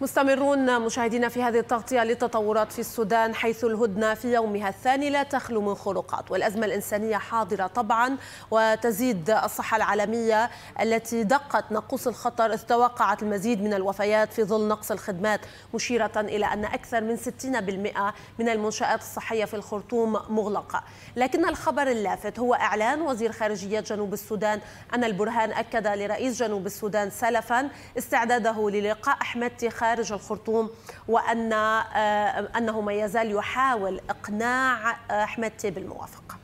مستمرون مشاهدينا في هذه التغطية للتطورات في السودان حيث الهدنة في يومها الثاني لا تخلو من خروقات والأزمة الإنسانية حاضرة طبعا وتزيد الصحة العالمية التي دقت ناقوس الخطر إذ توقعت المزيد من الوفيات في ظل نقص الخدمات مشيرة إلى أن أكثر من 60% من المنشآت الصحية في الخرطوم مغلقة. لكن الخبر اللافت هو إعلان وزير خارجية جنوب السودان أن البرهان أكد لرئيس جنوب السودان سلفا استعداده للقاء أحمد تخارج خارج الخرطوم وأن أنه ما يزال يحاول إقناع أحمد بالموافقة.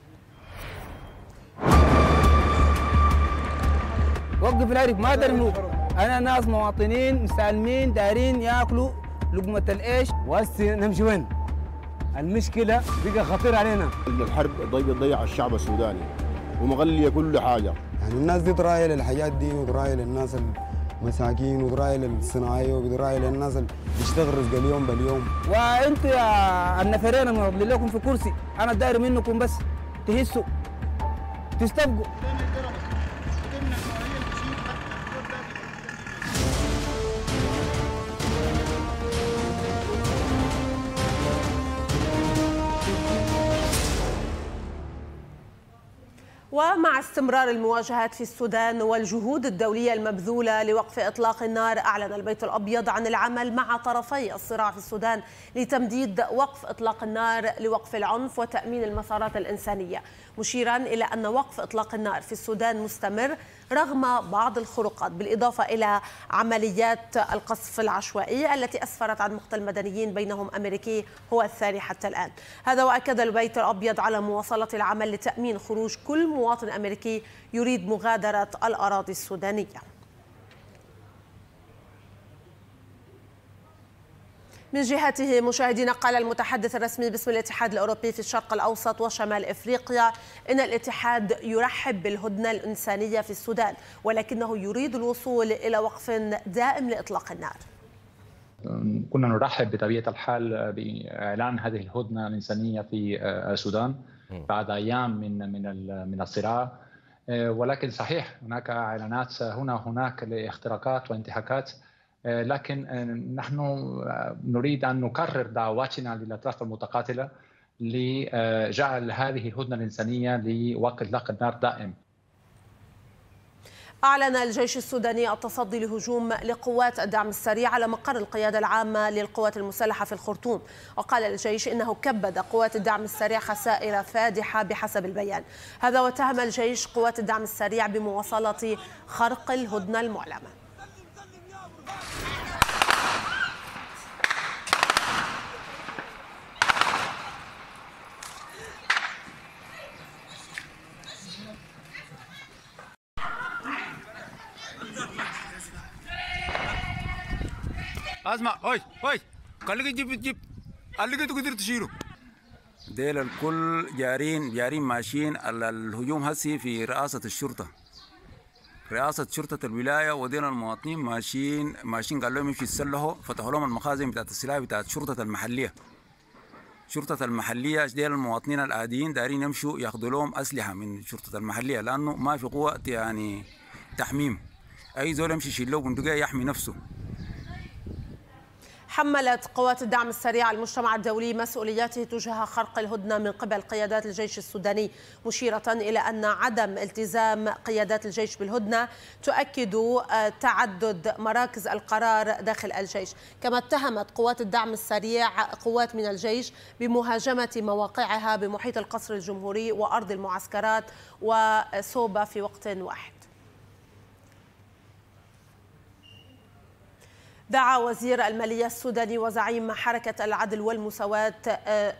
وقف العرف ما درنوا أنا ناس مواطنين مسالمين دارين ياكلوا لقمة العيش وهسه نمشي وين؟ المشكلة بقى خطير علينا. الحرب ضيع الشعب السوداني ومغلية كل حاجة. يعني الناس دي دراية للحاجات دي ودراية للناس مساكين ودراية للصناعية ودراية للناس اللي بيشتغل رزق اليوم باليوم. وانتوا يا النفرين المضلين لكم في كرسي. أنا داير منكم بس تهسوا. تستبقوا ومع استمرار المواجهات في السودان والجهود الدولية المبذولة لوقف إطلاق النار أعلن البيت الأبيض عن العمل مع طرفي الصراع في السودان لتمديد وقف إطلاق النار لوقف العنف وتأمين المسارات الإنسانية. مشيرا إلى أن وقف إطلاق النار في السودان مستمر رغم بعض الخروقات بالإضافة إلى عمليات القصف العشوائي التي أسفرت عن مقتل مدنيين بينهم أمريكي هو الثاني حتى الآن. هذا وأكد البيت الأبيض على مواصلة العمل لتأمين خروج كل مواطن أمريكي يريد مغادرة الأراضي السودانية. من جهته مشاهدينا قال المتحدث الرسمي باسم الاتحاد الأوروبي في الشرق الأوسط وشمال إفريقيا إن الاتحاد يرحب بالهدنة الإنسانية في السودان ولكنه يريد الوصول إلى وقف دائم لإطلاق النار. كنا نرحب بطبيعة الحال بإعلان هذه الهدنة الإنسانية في السودان بعد أيام من من من الصراع. ولكن صحيح هناك إعلانات هنا هناك لاختراقات وانتهاكات. لكن نحن نريد أن نكرر دعواتنا للأطراف المتقاتلة لجعل هذه الهدنة الإنسانية لوقف اطلاق النار دائم. أعلن الجيش السوداني التصدي لهجوم لقوات الدعم السريع على مقر القيادة العامة للقوات المسلحة في الخرطوم. وقال الجيش إنه كبد قوات الدعم السريع خسائر فادحة بحسب البيان. هذا واتهم الجيش قوات الدعم السريع بمواصلة خرق الهدنة المعلنة اسمع هاي هاي خليك تجيب تجيب خليك تقدر تشيله. ديل الكل جارين جارين ماشيين الهجوم هسي في رئاسة الشرطة. رئاسة شرطة الولاية ودينا المواطنين ماشيين ماشيين قال لهم يمشي يتسلحوا. فتحوا لهم المخازن بتاعت السلاح بتاعت شرطة المحلية. شرطة المحلية ديل المواطنين العاديين دارين يمشوا ياخذوا لهم أسلحة من شرطة المحلية لأنه ما في قوة يعني تحميم. أي زول يمشي يشيل له بندقية يحمي نفسه. حملت قوات الدعم السريع المجتمع الدولي مسؤولياته تجاه خرق الهدنة من قبل قيادات الجيش السوداني مشيرة إلى أن عدم التزام قيادات الجيش بالهدنة تؤكد تعدد مراكز القرار داخل الجيش. كما اتهمت قوات الدعم السريع قوات من الجيش بمهاجمة مواقعها بمحيط القصر الجمهوري وأرض المعسكرات وسوبا في وقت واحد. دعا وزير المالية السوداني وزعيم حركة العدل والمساواة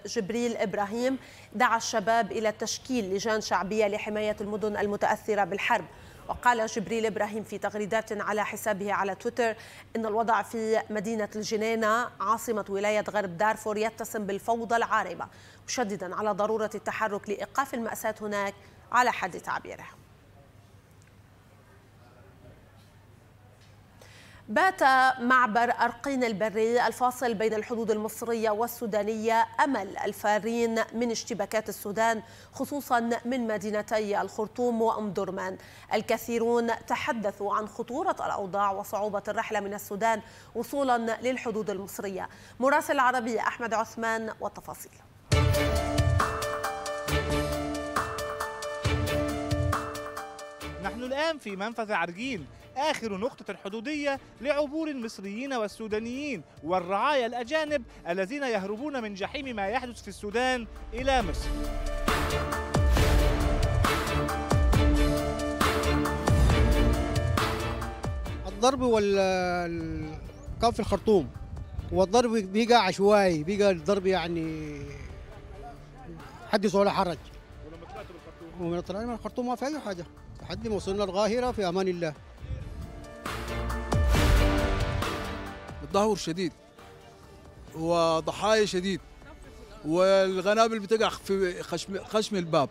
جبريل إبراهيم دعا الشباب إلى تشكيل لجان شعبية لحماية المدن المتأثرة بالحرب. وقال جبريل إبراهيم في تغريدات على حسابه على تويتر إن الوضع في مدينة الجنينة عاصمة ولاية غرب دارفور يتسم بالفوضى العارمة مشددا على ضرورة التحرك لإيقاف المأساة هناك على حد تعبيره. بات معبر أرقين البري الفاصل بين الحدود المصرية والسودانية أمل الفارين من اشتباكات السودان خصوصا من مدينتي الخرطوم وأم درمان. الكثيرون تحدثوا عن خطورة الأوضاع وصعوبة الرحلة من السودان وصولا للحدود المصرية. مراسل العربية أحمد عثمان والتفاصيل. نحن الآن في منفذ عرجين. آخر نقطة حدودية لعبور المصريين والسودانيين والرعايا الأجانب الذين يهربون من جحيم ما يحدث في السودان إلى مصر. الضرب وال كان في الخرطوم والضرب بقى عشوائي بقى الضرب يعني حدث ولا حرج. ومن طلعنا من الخرطوم ما في أي حاجة لحد ما وصلنا القاهرة في أمان الله. تدهور شديد وضحايا شديد والغنابل بتقع في خشم خشم الباب.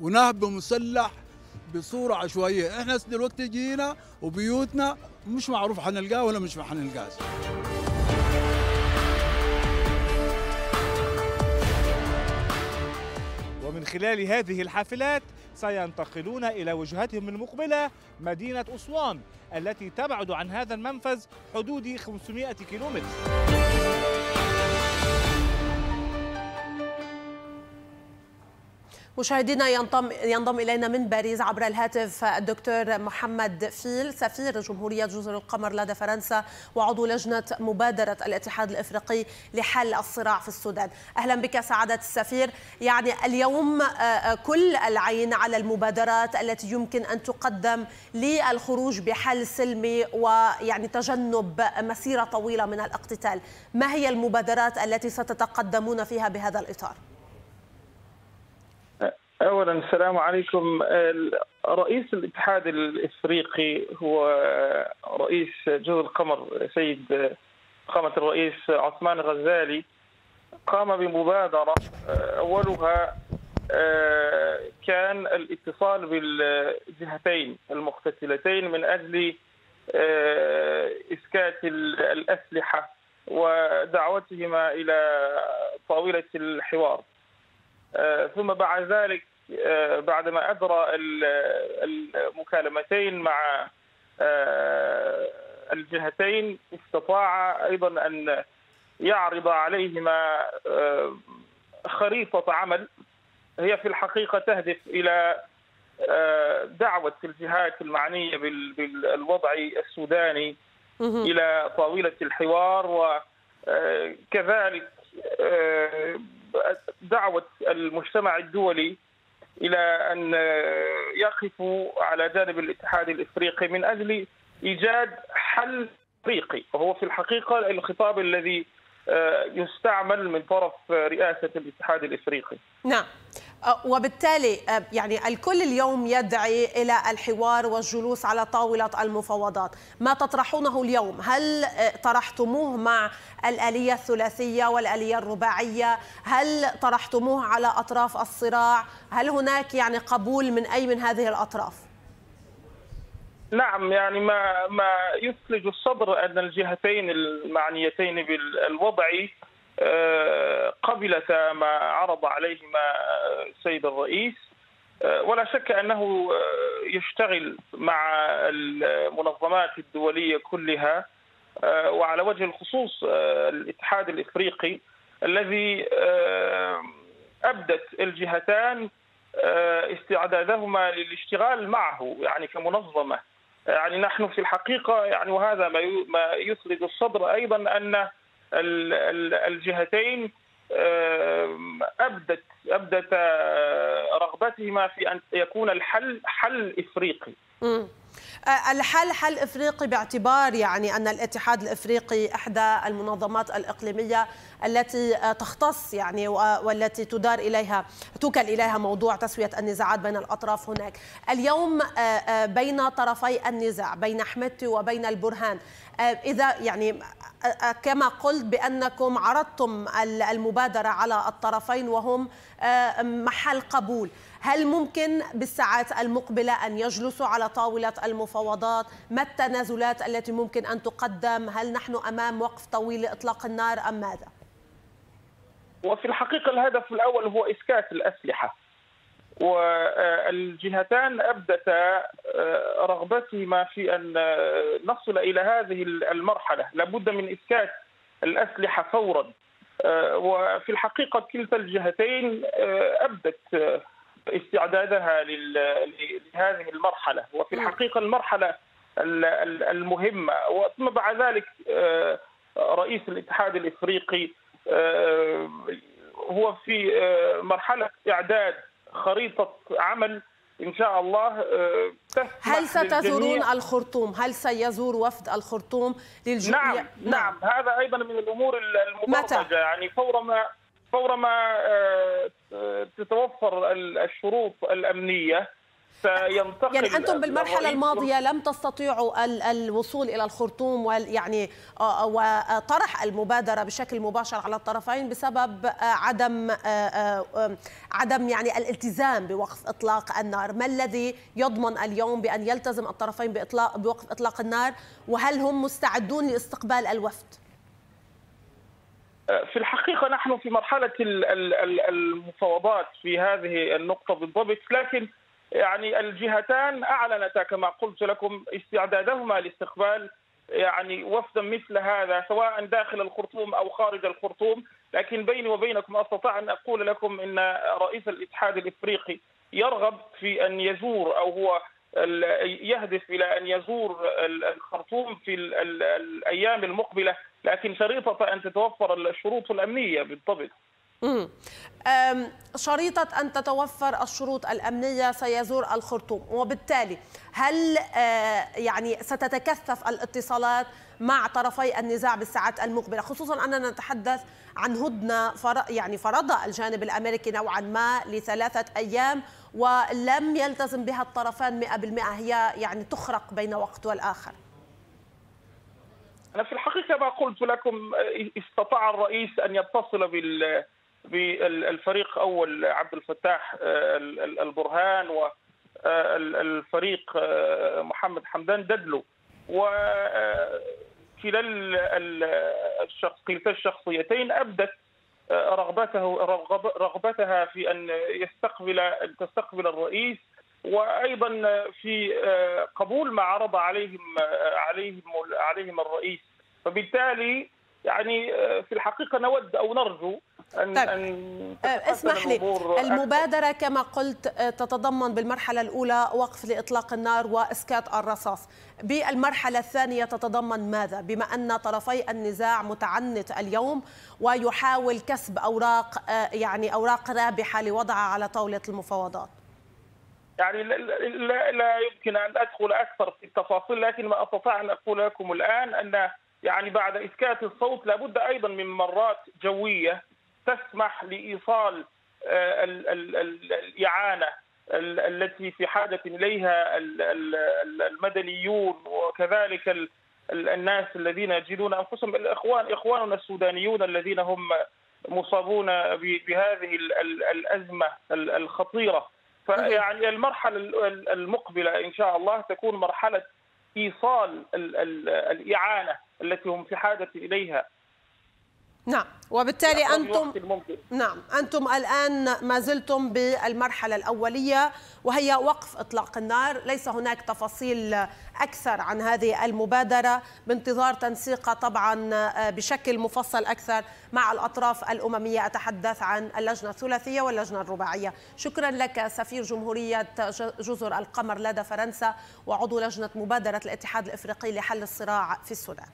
ونهب مسلح بصورة عشوائية. إحنا دلوقتي جينا وبيوتنا مش معروف حنلقاه ولا مش حنلقاه. ومن خلال هذه الحافلات سينتقلون إلى وجهتهم المقبلة مدينة أسوان التي تبعد عن هذا المنفذ حدود 500 كيلومتر. مشاهدينا ينضم ينضم إلينا من باريس عبر الهاتف الدكتور محمد فيل سفير جمهورية جزر القمر لدى فرنسا وعضو لجنة مبادرة الاتحاد الإفريقي لحل الصراع في السودان. أهلا بك سعادة السفير، يعني اليوم كل العين على المبادرات التي يمكن أن تقدم للخروج بحل سلمي ويعني تجنب مسيرة طويلة من الاقتتال. ما هي المبادرات التي ستتقدمون فيها بهذا الإطار؟ اولا السلام عليكم. رئيس الاتحاد الإفريقي هو رئيس جزر القمر سيد قامة الرئيس عثمان الغزالي قام بمبادرة أولها كان الاتصال بالجهتين المقتتلتين من أجل إسكات الأسلحة ودعوتهما إلى طاولة الحوار. ثم بعد ذلك بعدما اجرى المكالمتين مع الجهتين استطاع أيضا أن يعرض عليهما خريطة عمل. هي في الحقيقة تهدف إلى دعوة الجهات المعنية بالوضع السوداني إلى طاولة الحوار وكذلك دعوة المجتمع الدولي إلى أن يقفوا على جانب الاتحاد الإفريقي من أجل إيجاد حل افريقي وهو في الحقيقة الخطاب الذي يستعمل من طرف رئاسة الاتحاد الإفريقي. نعم وبالتالي يعني الكل اليوم يدعي إلى الحوار والجلوس على طاولة المفاوضات، ما تطرحونه اليوم هل طرحتموه مع الآلية الثلاثية والآلية الرباعية؟ هل طرحتموه على أطراف الصراع؟ هل هناك يعني قبول من أي من هذه الأطراف؟ نعم يعني ما ما يثلج الصدر أن الجهتين المعنيتين بالوضع قبلتا ما عرض عليهما السيد الرئيس. ولا شك أنه يشتغل مع المنظمات الدولية كلها وعلى وجه الخصوص الاتحاد الإفريقي الذي أبدت الجهتان استعدادهما للاشتغال معه يعني كمنظمة. يعني نحن في الحقيقة يعني وهذا ما يثلج الصدر أيضا أن الجهتين أبدت أبدت رغبتهما في أن يكون الحل حل إفريقي. الحل حل إفريقي باعتبار يعني أن الاتحاد الإفريقي إحدى المنظمات الإقليمية التي تختص يعني والتي تدار إليها توكل إليها موضوع تسوية النزاعات بين الأطراف هناك. اليوم بين طرفي النزاع بين حمدتي وبين البرهان إذا يعني كما قلت بأنكم عرضتم المبادرة على الطرفين وهم محل قبول. هل ممكن بالساعات المقبلة أن يجلسوا على طاولة المفاوضات؟ ما التنازلات التي ممكن أن تقدم؟ هل نحن أمام وقف طويل لإطلاق النار أم ماذا؟ وفي الحقيقة الهدف الأول هو إسكات الأسلحة. والجهتان أبدتا رغبتهما في أن نصل إلى هذه المرحلة. لابد من إسكات الأسلحة فورا. وفي الحقيقة كلتا الجهتين أبدت استعدادها لهذه المرحلة. وفي الحقيقة المرحلة المهمة. وثم بعد ذلك رئيس الاتحاد الإفريقي هو في مرحلة إعداد خريطة عمل إن شاء الله هل ستزورون الخرطوم؟ هل سيزور وفد الخرطوم للجميع؟ نعم, نعم هذا أيضا من الأمور المبرمجة يعني فور ما فور ما تتوفر الشروط الأمنية سينتقل يعني أنتم بالمرحلة الماضية لم تستطيعوا الوصول إلى الخرطوم ويعني وطرح المبادرة بشكل مباشر على الطرفين بسبب عدم عدم يعني الالتزام بوقف إطلاق النار، ما الذي يضمن اليوم بأن يلتزم الطرفين باطلاق بوقف إطلاق النار وهل هم مستعدون لاستقبال الوفد؟ في الحقيقة نحن في مرحلة المفاوضات في هذه النقطة بالضبط لكن يعني الجهتان أعلنتا كما قلت لكم استعدادهما لاستقبال يعني وفدا مثل هذا سواء داخل الخرطوم أو خارج الخرطوم لكن بيني وبينكم أستطيع أن أقول لكم إن رئيس الاتحاد الإفريقي يرغب في أن يزور أو هو يهدف إلى أن يزور الخرطوم في الأيام المقبلة لكن شريطة أن تتوفر الشروط الأمنية بالضبط. شريطة أن تتوفر الشروط الأمنية سيزور الخرطوم. وبالتالي هل يعني ستتكثف الاتصالات مع طرفي النزاع بالساعات المقبلة؟ خصوصا أننا نتحدث عن هدنة يعني فرضها الجانب الأمريكي نوعا ما لثلاثة أيام ولم يلتزم بها الطرفان 100% هي يعني تخرق بين وقت والآخر. أنا في الحقيقة ما قلت لكم استطاع الرئيس أن يتصل بال بالفريق أول عبد الفتاح البرهان والفريق محمد حمدان ددلو. وكلا الشخص الشخصيتين أبدت رغبته رغبتها في أن يستقبل تستقبل الرئيس. وأيضا في قبول ما عرض عليهم عليهم عليهم الرئيس. فبالتالي يعني في الحقيقة نود أو نرجو أن طيب. أن اسمح لي. المبادرة كما قلت تتضمن بالمرحلة الأولى وقف لإطلاق النار وإسكات الرصاص. بالمرحلة الثانية تتضمن ماذا؟ بما أن طرفي النزاع متعنت اليوم ويحاول كسب أوراق يعني أوراق رابحة لوضعها على طاولة المفاوضات. يعني لا, لا يمكن أن أدخل أكثر في التفاصيل لكن ما أستطيع أن أقول لكم الآن أن يعني بعد إسكات الصوت لابد أيضا من مرات جوية تسمح لإيصال الإعانة التي في حاجة إليها المدنيون وكذلك الناس الذين يجدون أنفسهم. الإخوان إخواننا السودانيون الذين هم مصابون بهذه الأزمة الخطيرة. فيعني المرحلة المقبلة إن شاء الله تكون مرحلة إيصال الإعانة التي هم في حاجة إليها. نعم. وبالتالي أنتم نعم. أنتم الآن ما زلتم بالمرحلة الأولية وهي وقف إطلاق النار. ليس هناك تفاصيل أكثر عن هذه المبادرة بانتظار تنسيقها طبعا بشكل مفصل أكثر مع الأطراف الأممية. أتحدث عن اللجنة الثلاثية واللجنة الرباعية. شكرا لك سفير جمهورية جزر القمر لدى فرنسا وعضو لجنة مبادرة الاتحاد الإفريقي لحل الصراع في السودان.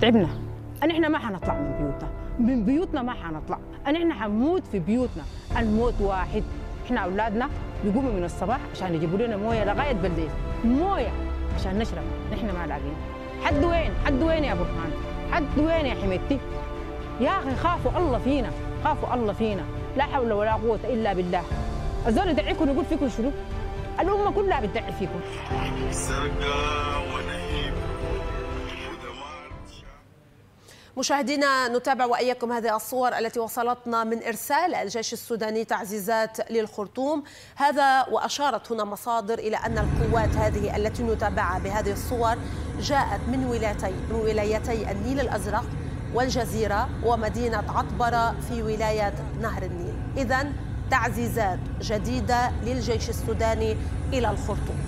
تعبنا. أن إحنا ما حنطلع من بيوتنا. من بيوتنا ما حنطلع. أن إحنا حنموت في بيوتنا. الموت واحد. إحنا أولادنا بيقوموا من الصباح عشان يجيبوا لنا موية لغاية بالليل. موية عشان نشرب. نحن ما لاقيين. حد وين؟ حد وين يا برهان حد وين يا حميدتي؟ يا أخي خافوا الله فينا. خافوا الله فينا. لا حول ولا قوة إلا بالله. الزول يدعيكم يقول فيكم شنو؟ الأمة كلها بتدعي فيكم. مشاهدينا نتابع وإياكم هذه الصور التي وصلتنا من إرسال الجيش السوداني تعزيزات للخرطوم. هذا وأشارت هنا مصادر إلى أن القوات هذه التي نتابعها بهذه الصور جاءت من ولايتي من ولايتي النيل الأزرق والجزيرة ومدينة عطبرة في ولاية نهر النيل. اذا تعزيزات جديدة للجيش السوداني إلى الخرطوم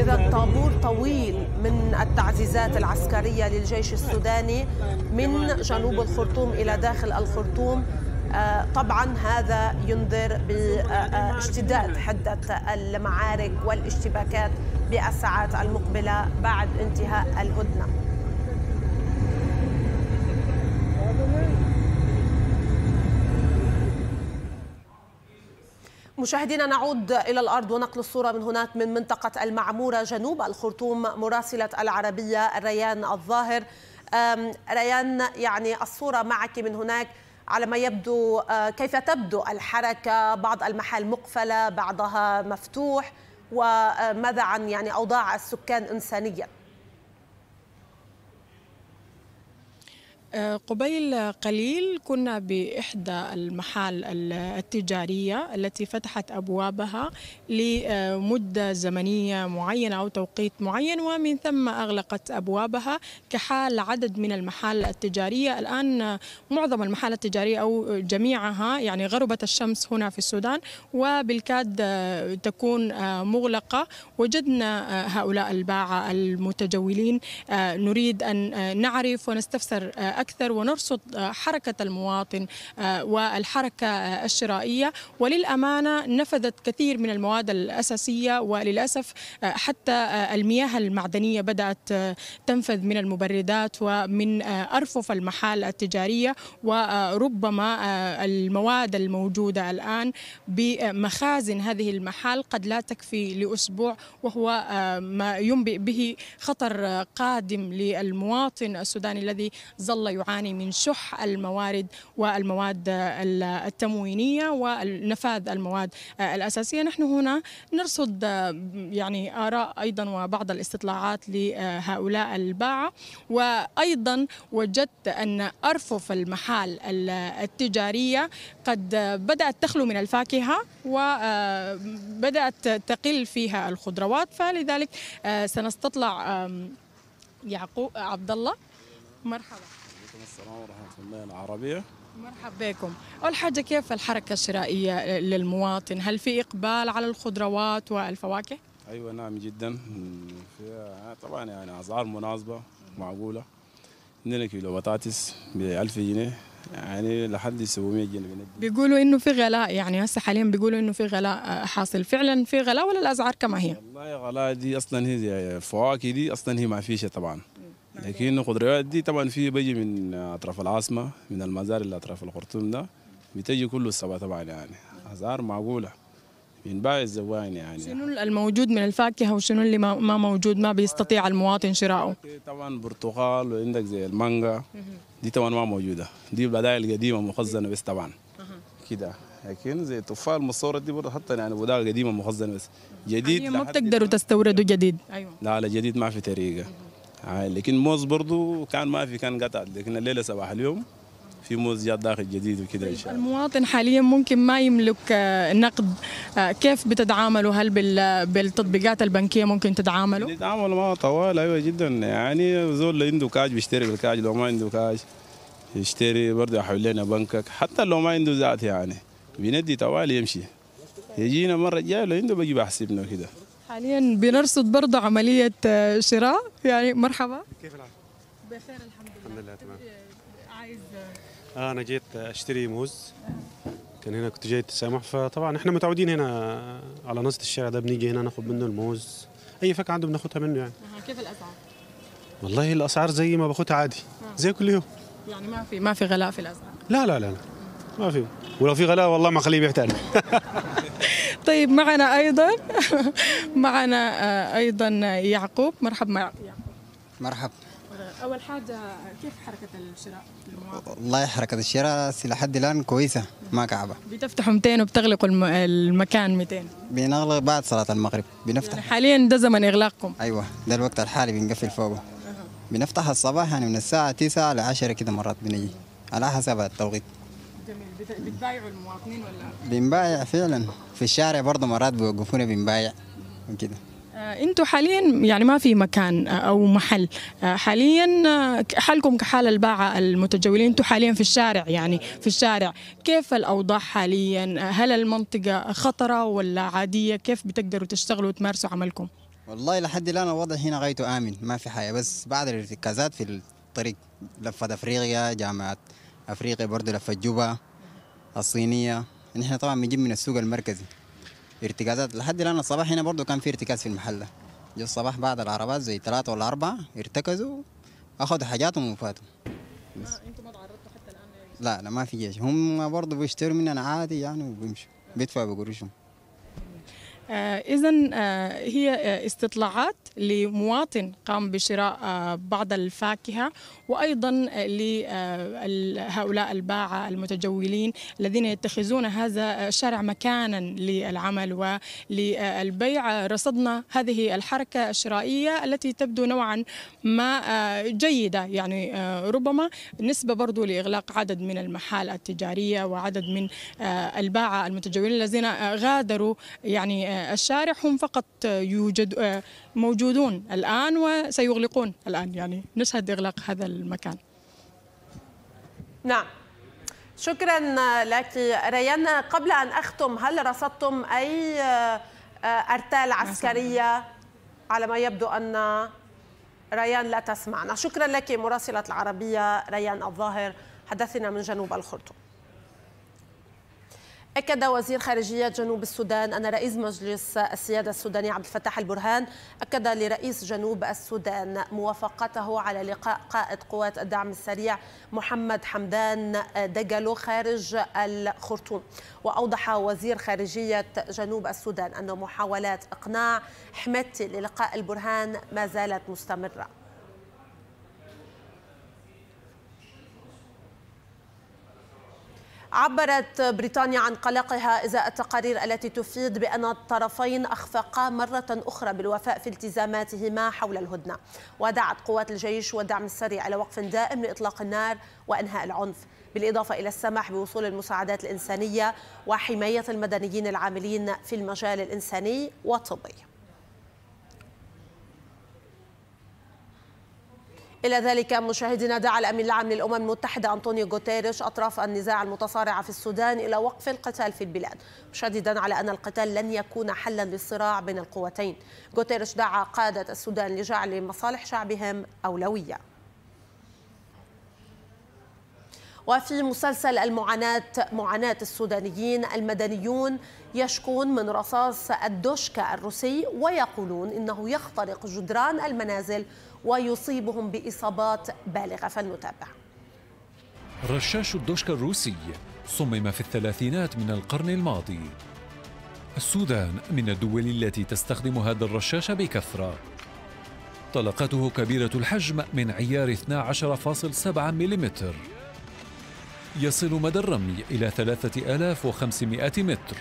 إذا طابور طويل من التعزيزات للجيش السوداني من جنوب الخرطوم إلى داخل الخرطوم. آه، طبعا هذا ينذر باشتداد حدة المعارك والاشتباكات بالساعات المقبلة بعد انتهاء الهدنة مشاهدينا نعود إلى الأرض ونقل الصورة من هناك من منطقة المعمورة جنوب الخرطوم مراسلة العربية ريان الظاهر. ريان يعني الصورة معك من هناك على ما يبدو كيف تبدو الحركة؟ بعض المحال مقفلة بعضها مفتوح وماذا عن يعني أوضاع السكان إنسانياً قبيل قليل كنا بإحدى المحال التجارية التي فتحت أبوابها لمدة زمنية معينة أو توقيت معين ومن ثم أغلقت أبوابها كحال عدد من المحال التجارية. الآن معظم المحال التجارية أو جميعها يعني غربت الشمس هنا في السودان وبالكاد آه، تكون آه، مغلقة. وجدنا آه، هؤلاء الباعة المتجولين. آه، نريد أن آه، نعرف ونستفسر آه، أكثر ونرصد آه، حركة المواطن آه، والحركة آه، الشرائية. وللأمانة نفذت كثير من المواد الأساسية وللأسف حتى المياه المعدنية بدأت تنفذ من المبردات ومن أرفف المحال التجارية. وربما المواد الموجودة الآن بمخازن هذه المحال قد لا تكفي لأسبوع وهو ما ينبئ به خطر قادم للمواطن السوداني الذي ظل يعاني من شح الموارد والمواد آه، التموينية ونفاذ المواد آه، الأساسية. نحن هنا نرصد آه، يعني آراء أيضا وبعض الاستطلاعات لهؤلاء الباعة. وأيضا وجدت أن أرفف المحال ال- التجارية قد آه، بدأت تخلو من الفاكهة وبدأت تقل فيها الخضروات. فلذلك آه، سنستطلع يعقوب عبد الله. مرحبا. السلام ورحمة الله العربية. مرحبا بكم. أول حاجة كيف الحركة الشرائية للمواطن؟ هل في إقبال على الخضروات والفواكه؟ أيوة نعم جدا. في طبعا يعني أسعار مناسبة معقولة. عندنا كيلو بطاطس ب 1000 جنيه. يعني لحد 700 جنيه بيقولوا إنه في غلاء يعني هسه حاليا بيقولوا إنه في غلاء آه، حاصل. فعلا في غلاء ولا الأسعار كما هي؟ والله غلاء دي أصلا هي الفواكه دي أصلا هي ما فيش طبعا. لكن الخضروات دي طبعا في بيجي من أطراف العاصمة من المزار اللي أطراف الخرطوم ده بتجي كله السبع طبعا يعني. أسعار معقولة. بينباع الزوائن يعني. شنو الموجود من الفاكهة وشنو اللي ما ما موجود ما بيستطيع المواطن شراؤه؟ طبعا برتقال وعندك زي المانجا. دي طبعا ما موجودة. دي بدائل قديمه مخزنة بس طبعا. كده. لكن زي التفاح المستورد دي برضه حتى يعني بدائل قديمة مخزنة بس. جديد حاليا ما بتقدروا تستوردوا جديد. أيوة لا لا جديد ما في طريقة. لكن موز برضه كان ما في كان قطع. لكن الليلة صباح اليوم في موز جات داخل جديد وكده إن شاء الله. المواطن حاليا ممكن ما يملك آه، نقد. آه، كيف بتتعاملوا؟ هل بال- بالتطبيقات البنكية ممكن تتعاملوا؟ نتعامل معه طوال أيوه جدا. يعني زول اللي عنده كاش بيشتري بالكاش لو ما عنده كاش يشتري برضه يحول لنا بنكك. حتى لو ما عنده ذات يعني بيندي طوال يمشي. يجينا مرة الجاية لو عنده بيجي بحسبنا كده حاليا بنرصد برضه عملية آه، شراء. يعني مرحبا. كيف الحال؟ بخير الحمد الحمد لله تمام. عايز آه أنا جيت أشتري موز. كان هنا كنت جاي التسامح فطبعا إحنا متعودين هنا على نص الشارع ده بنيجي هنا ناخد منه الموز. أي فاكهة عنده بناخدها منه يعني. كيف الأسعار؟ والله الأسعار زي ما باخدها عادي. زي كل يوم. يعني ما في ما في غلاء في الأسعار. لا لا لا لا. ما في. ولو في غلاء والله ما خليه بيحتال طيب معنا أيضا معنا آه، أيضا يعقوب. مرحبا مع يعقوب. مرحب أول حاجة كيف حركة الشراء؟ والله حركة الشراء لحد الآن كويسة ما كعبة. بتفتحوا 200 وبتغلقوا الم- المكان 200 بنغلق بعد صلاة المغرب بنفتح. يعني حاليا ده زمن إغلاقكم. أيوة ده الوقت الحالي بنقفل فوقه. بنفتح الصباح يعني من الساعة 9 ل 10 كده مرات بنجي على حسب التوقيت. جميل. بت- بتبايعوا المواطنين ولا؟ بنبايع فعلا. في الشارع برضه مرات بيوقفونا بنبايع وكده. آه، أنتوا حاليا يعني ما في مكان آه، أو محل. آه، حاليا حالكم كحال الباعة المتجولين أنتوا حاليا في الشارع يعني في الشارع. كيف الأوضاع حاليا؟ هل المنطقة خطرة ولا عادية؟ كيف بتقدروا تشتغلوا وتمارسوا عملكم؟ والله لحد الآن الوضع هنا غايته آمن ما في حاجة. بس بعد الارتكازات في الطريق لفة أفريقيا جامعة أفريقيا برضه لفة جوبا الصينية. نحن طبعا بنجيب من السوق المركزي. ارتكازات لحد الآن الصباح هنا برضه كان في ارتكاز في المحل. ده جو الصباح بعد العربات زي ثلاثة ولا أربعة ارتكزوا أخذوا حاجاتهم وفاتوا. بس. لا لا ما في جيش. هم برضه بيشتروا مننا عادي يعني وبيمشوا. بيدفعوا بقروشهم. إذا هي آه، استطلاعات لمواطن قام بشراء آه، بعض الفاكهة وأيضا لهؤلاء الباعة المتجولين الذين يتخذون هذا الشارع مكانا للعمل وللبيع رصدنا هذه الحركة الشرائية التي تبدو نوعا ما آه، جيدة. يعني آه، ربما نسبة برضو لإغلاق عدد من المحال التجارية وعدد من آه، الباعة المتجولين الذين آه، غادروا يعني آه، الشارع هم فقط يوجد آه، موجودون الآن وسيغلقون الآن. يعني نشهد إغلاق هذا المكان. نعم. شكرا لك. ريان قبل أن أختم هل رصدتم أي آه، أرتال عسكرية؟ على ما يبدو أن ريان لا تسمعنا. شكرا لك مراسلة العربية ريان الظاهر. حدثنا من جنوب الخرطوم. أكد وزير خارجية جنوب السودان أن رئيس مجلس السيادة السوداني عبد الفتاح البرهان أكد لرئيس جنوب السودان موافقته على لقاء قائد قوات الدعم السريع محمد حمدان دجلو خارج الخرطوم. وأوضح وزير خارجية جنوب السودان أن محاولات إقناع حمدتي للقاء البرهان ما زالت مستمرة. عبرت بريطانيا عن قلقها إزاء التقارير التي تفيد بأن الطرفين أخفقا مرة أخرى بالوفاء في التزاماتهما حول الهدنة. ودعت قوات الجيش والدعم السريع إلى وقف دائم لإطلاق النار وإنهاء العنف بالإضافة إلى السماح بوصول المساعدات الإنسانية وحماية المدنيين العاملين في المجال الإنساني والطبي. إلى ذلك مشاهدينا دعا الأمين العام للأمم المتحدة أنطونيو غوتيريش أطراف النزاع المتصارعة في السودان إلى وقف القتال في البلاد مشددا على أن القتال لن يكون حلا للصراع بين القوتين. غوتيريش دعا قادة السودان لجعل مصالح شعبهم أولوية. وفي مسلسل المعاناة معاناة السودانيين المدنيون يشكون من رصاص الدوشكا الروسي ويقولون إنه يخترق جدران المنازل ويصيبهم بإصابات بالغة. فلنتابع. رشاش الدوشكا الروسي صمم في الثلاثينات من القرن الماضي. السودان من الدول التي تستخدم هذا الرشاش بكثرة. طلقته كبيرة الحجم من عيار 12.7 ملم يصل مدى الرمي إلى 3500 متر.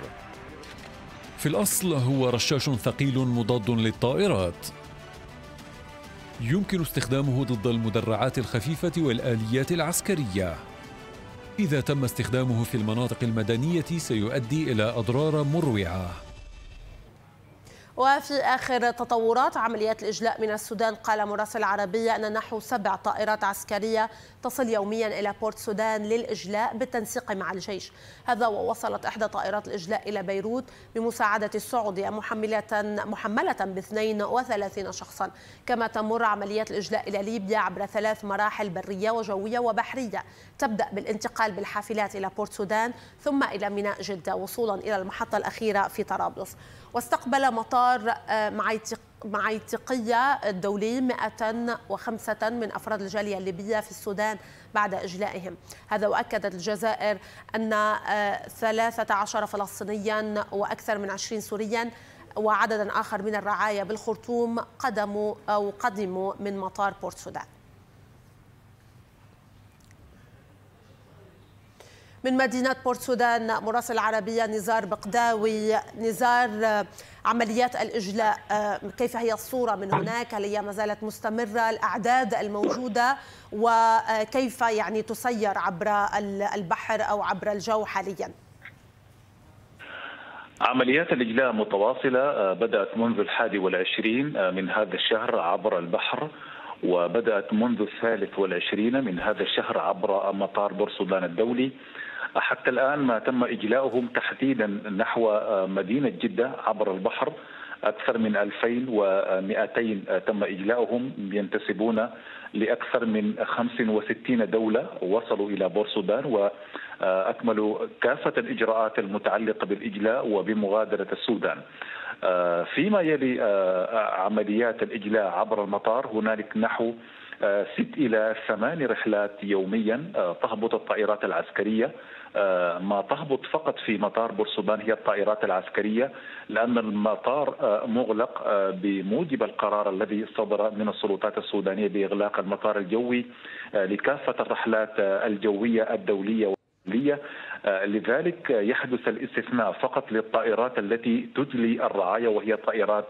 في الأصل هو رشاش ثقيل مضاد للطائرات. يمكن استخدامه ضد المدرعات الخفيفة والآليات العسكرية. إذا تم استخدامه في المناطق المدنية سيؤدي إلى أضرار مروعة. وفي آخر تطورات عمليات الإجلاء من السودان قال مراسل العربية أن نحو سبع طائرات عسكرية تصل يوميا إلى بورت سودان للإجلاء بالتنسيق مع الجيش. هذا ووصلت إحدى طائرات الإجلاء إلى بيروت بمساعدة السعودية محملة محملة ب 32 شخصا. كما تمر عمليات الإجلاء إلى ليبيا عبر ثلاث مراحل برية وجوية وبحرية. تبدأ بالانتقال بالحافلات إلى بورت سودان ثم إلى ميناء جدة وصولا إلى المحطة الأخيرة في طرابلس. واستقبل مطار مطار معيتق معيتقية الدولي 105 من أفراد الجالية الليبية في السودان بعد إجلائهم. هذا وأكدت الجزائر أن 13 فلسطينيا وأكثر من 20 سوريا وعددا آخر من الرعايا بالخرطوم قدموا أو قدموا من مطار بورت سودان. من مدينة بورت سودان مراسل العربية نزار بقداوي. نزار عمليات الإجلاء كيف هي الصورة من هناك؟ هل هي ما زالت مستمرة؟ الأعداد الموجودة؟ وكيف يعني تسير عبر البحر أو عبر الجو حالياً؟ عمليات الإجلاء متواصلة بدأت منذ الحادي والعشرين من هذا الشهر عبر البحر وبدأت منذ الثالث والعشرين من هذا الشهر عبر مطار بورسودان الدولي. حتى الآن ما تم إجلاؤهم تحديدا نحو مدينة جدة عبر البحر أكثر من 2200 تم إجلاؤهم ينتسبون لأكثر من 65 دولة وصلوا إلى بورسودان وأكملوا كافة الإجراءات المتعلقة بالإجلاء وبمغادرة السودان. فيما يلي عمليات الإجلاء عبر المطار هنالك نحو ست إلى ثمان رحلات يوميا تهبط الطائرات العسكرية ما تهبط فقط في مطار بورسودان هي الطائرات العسكرية لأن المطار مغلق بموجب القرار الذي صدر من السلطات السودانية بإغلاق المطار الجوي لكافة الرحلات الجوية الدولية والدولية لذلك يحدث الاستثناء فقط للطائرات التي تجلي الرعاية وهي طائرات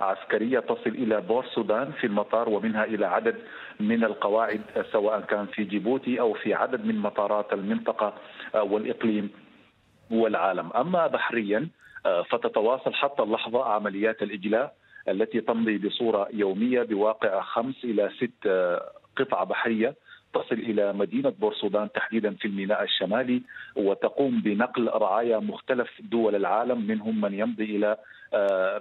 عسكرية تصل إلى بور سودان في المطار ومنها إلى عدد من القواعد سواء كان في جيبوتي أو في عدد من مطارات المنطقة والإقليم والعالم. أما بحريا فتتواصل حتى اللحظة عمليات الإجلاء التي تمضي بصورة يومية بواقع خمس إلى ست قطع بحرية. تصل إلى مدينة بورسودان تحديدا في الميناء الشمالي وتقوم بنقل رعايا مختلف دول العالم منهم من يمضي إلى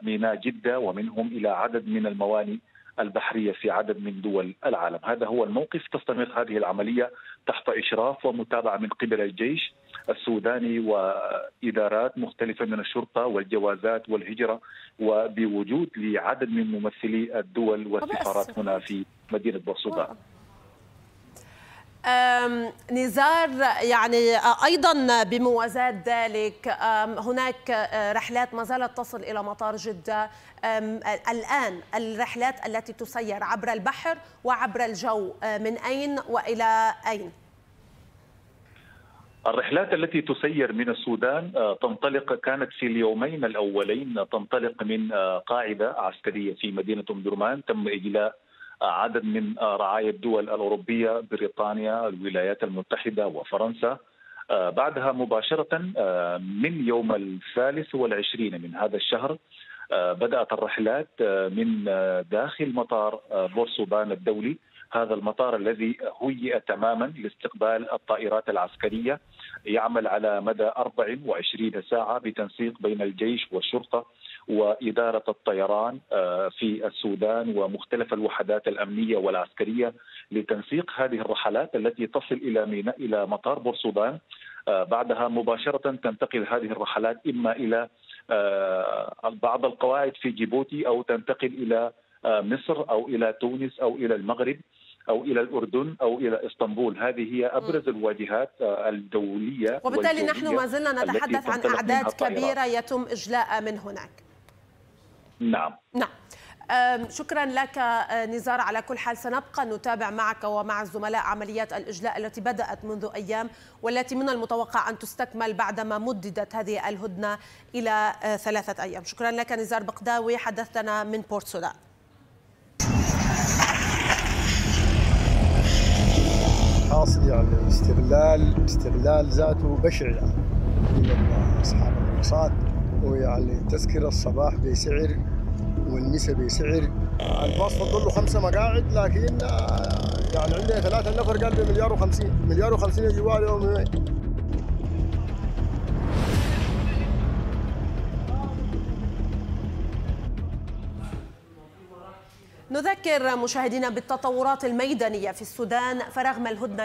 ميناء جدة ومنهم إلى عدد من الموانئ البحرية في عدد من دول العالم، هذا هو الموقف تستمر هذه العملية تحت إشراف ومتابعة من قبل الجيش السوداني وإدارات مختلفة من الشرطة والجوازات والهجرة وبوجود لعدد من ممثلي الدول والسفارات هنا في مدينة بورسودان. نزار يعني أيضا بموازاة ذلك هناك رحلات ما زالت تصل إلى مطار جدة الآن الرحلات التي تسير عبر البحر وعبر الجو من أين وإلى أين؟ الرحلات التي تسير من السودان تنطلق كانت في اليومين الأولين تنطلق من قاعدة عسكرية في مدينة أم درمان تم إجلاء عدد من رعايا الدول الأوروبية بريطانيا الولايات المتحدة وفرنسا. بعدها مباشرة من يوم الثالث والعشرين من هذا الشهر بدأت الرحلات من داخل مطار بورسودان الدولي. هذا المطار الذي هيئ تماما لاستقبال الطائرات العسكرية. يعمل على مدى 24 ساعة بتنسيق بين الجيش والشرطة وإدارة الطيران في السودان ومختلف الوحدات الأمنية والعسكرية لتنسيق هذه الرحلات التي تصل إلى ميناء إلى مطار بورسودان. بعدها مباشرة تنتقل هذه الرحلات إما إلى بعض القواعد في جيبوتي أو تنتقل إلى مصر أو إلى تونس أو إلى المغرب أو إلى الأردن أو إلى إسطنبول. هذه هي أبرز الواجهات الدولية وبالتالي نحن ما زلنا نتحدث عن أعداد كبيرة يتم إجلاء من هناك. نعم. نعم. شكرا لك نزار على كل حال سنبقى نتابع معك ومع الزملاء عمليات الإجلاء التي بدأت منذ أيام والتي من المتوقع أن تستكمل بعدما مددت هذه الهدنة إلى ثلاثة أيام. شكرا لك نزار بقداوي حدثنا من بورت سودان. حاصل يعني استغلال استغلال ذاته بشع يعني من أصحاب الباصات ويعني تذكرة الصباح بسعر والمسا بسعر الباص فضل له خمسة مقاعد لكن يعني عندنا ثلاثة نفر قال بمليار و50 مليار و50 يجوا يوم. نذكر مشاهدينا بالتطورات الميدانية في السودان فرغم الهدنة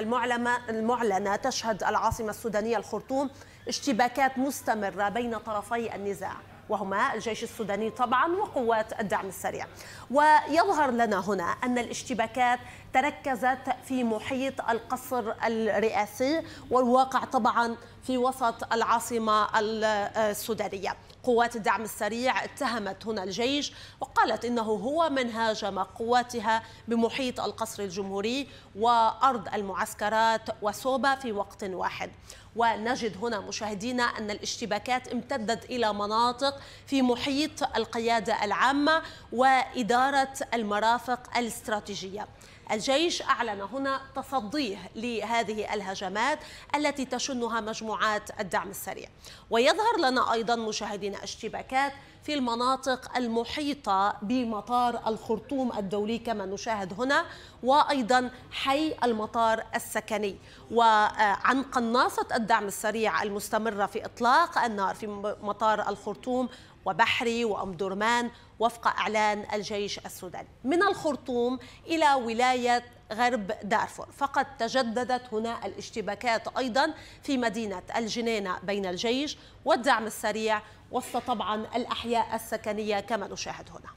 المعلنة تشهد العاصمة السودانية الخرطوم اشتباكات مستمرة بين طرفي النزاع وهما الجيش السوداني طبعا وقوات الدعم السريع. ويظهر لنا هنا أن الاشتباكات تركزت في محيط القصر الرئاسي والواقع طبعا في وسط العاصمة السودانية. قوات الدعم السريع اتهمت هنا الجيش وقالت إنه هو من هاجم قواتها بمحيط القصر الجمهوري وأرض المعسكرات وسوبا في وقت واحد. ونجد هنا مشاهدينا أن الاشتباكات امتدت إلى مناطق في محيط القيادة العامة وإدارة المرافق الاستراتيجية. الجيش أعلن هنا تصديه لهذه الهجمات التي تشنها مجموعات الدعم السريع. ويظهر لنا أيضا مشاهدينا اشتباكات في المناطق المحيطة بمطار الخرطوم الدولي كما نشاهد هنا وأيضا حي المطار السكني. وعن قناصة الدعم السريع المستمرة في إطلاق النار في مطار الخرطوم وبحري وأم درمان وفق إعلان الجيش السوداني. من الخرطوم إلى ولاية غرب دارفور. فقد تجددت هنا الاشتباكات أيضا في مدينة الجنينة بين الجيش والدعم السريع وسط طبعا الأحياء السكنية كما نشاهد هنا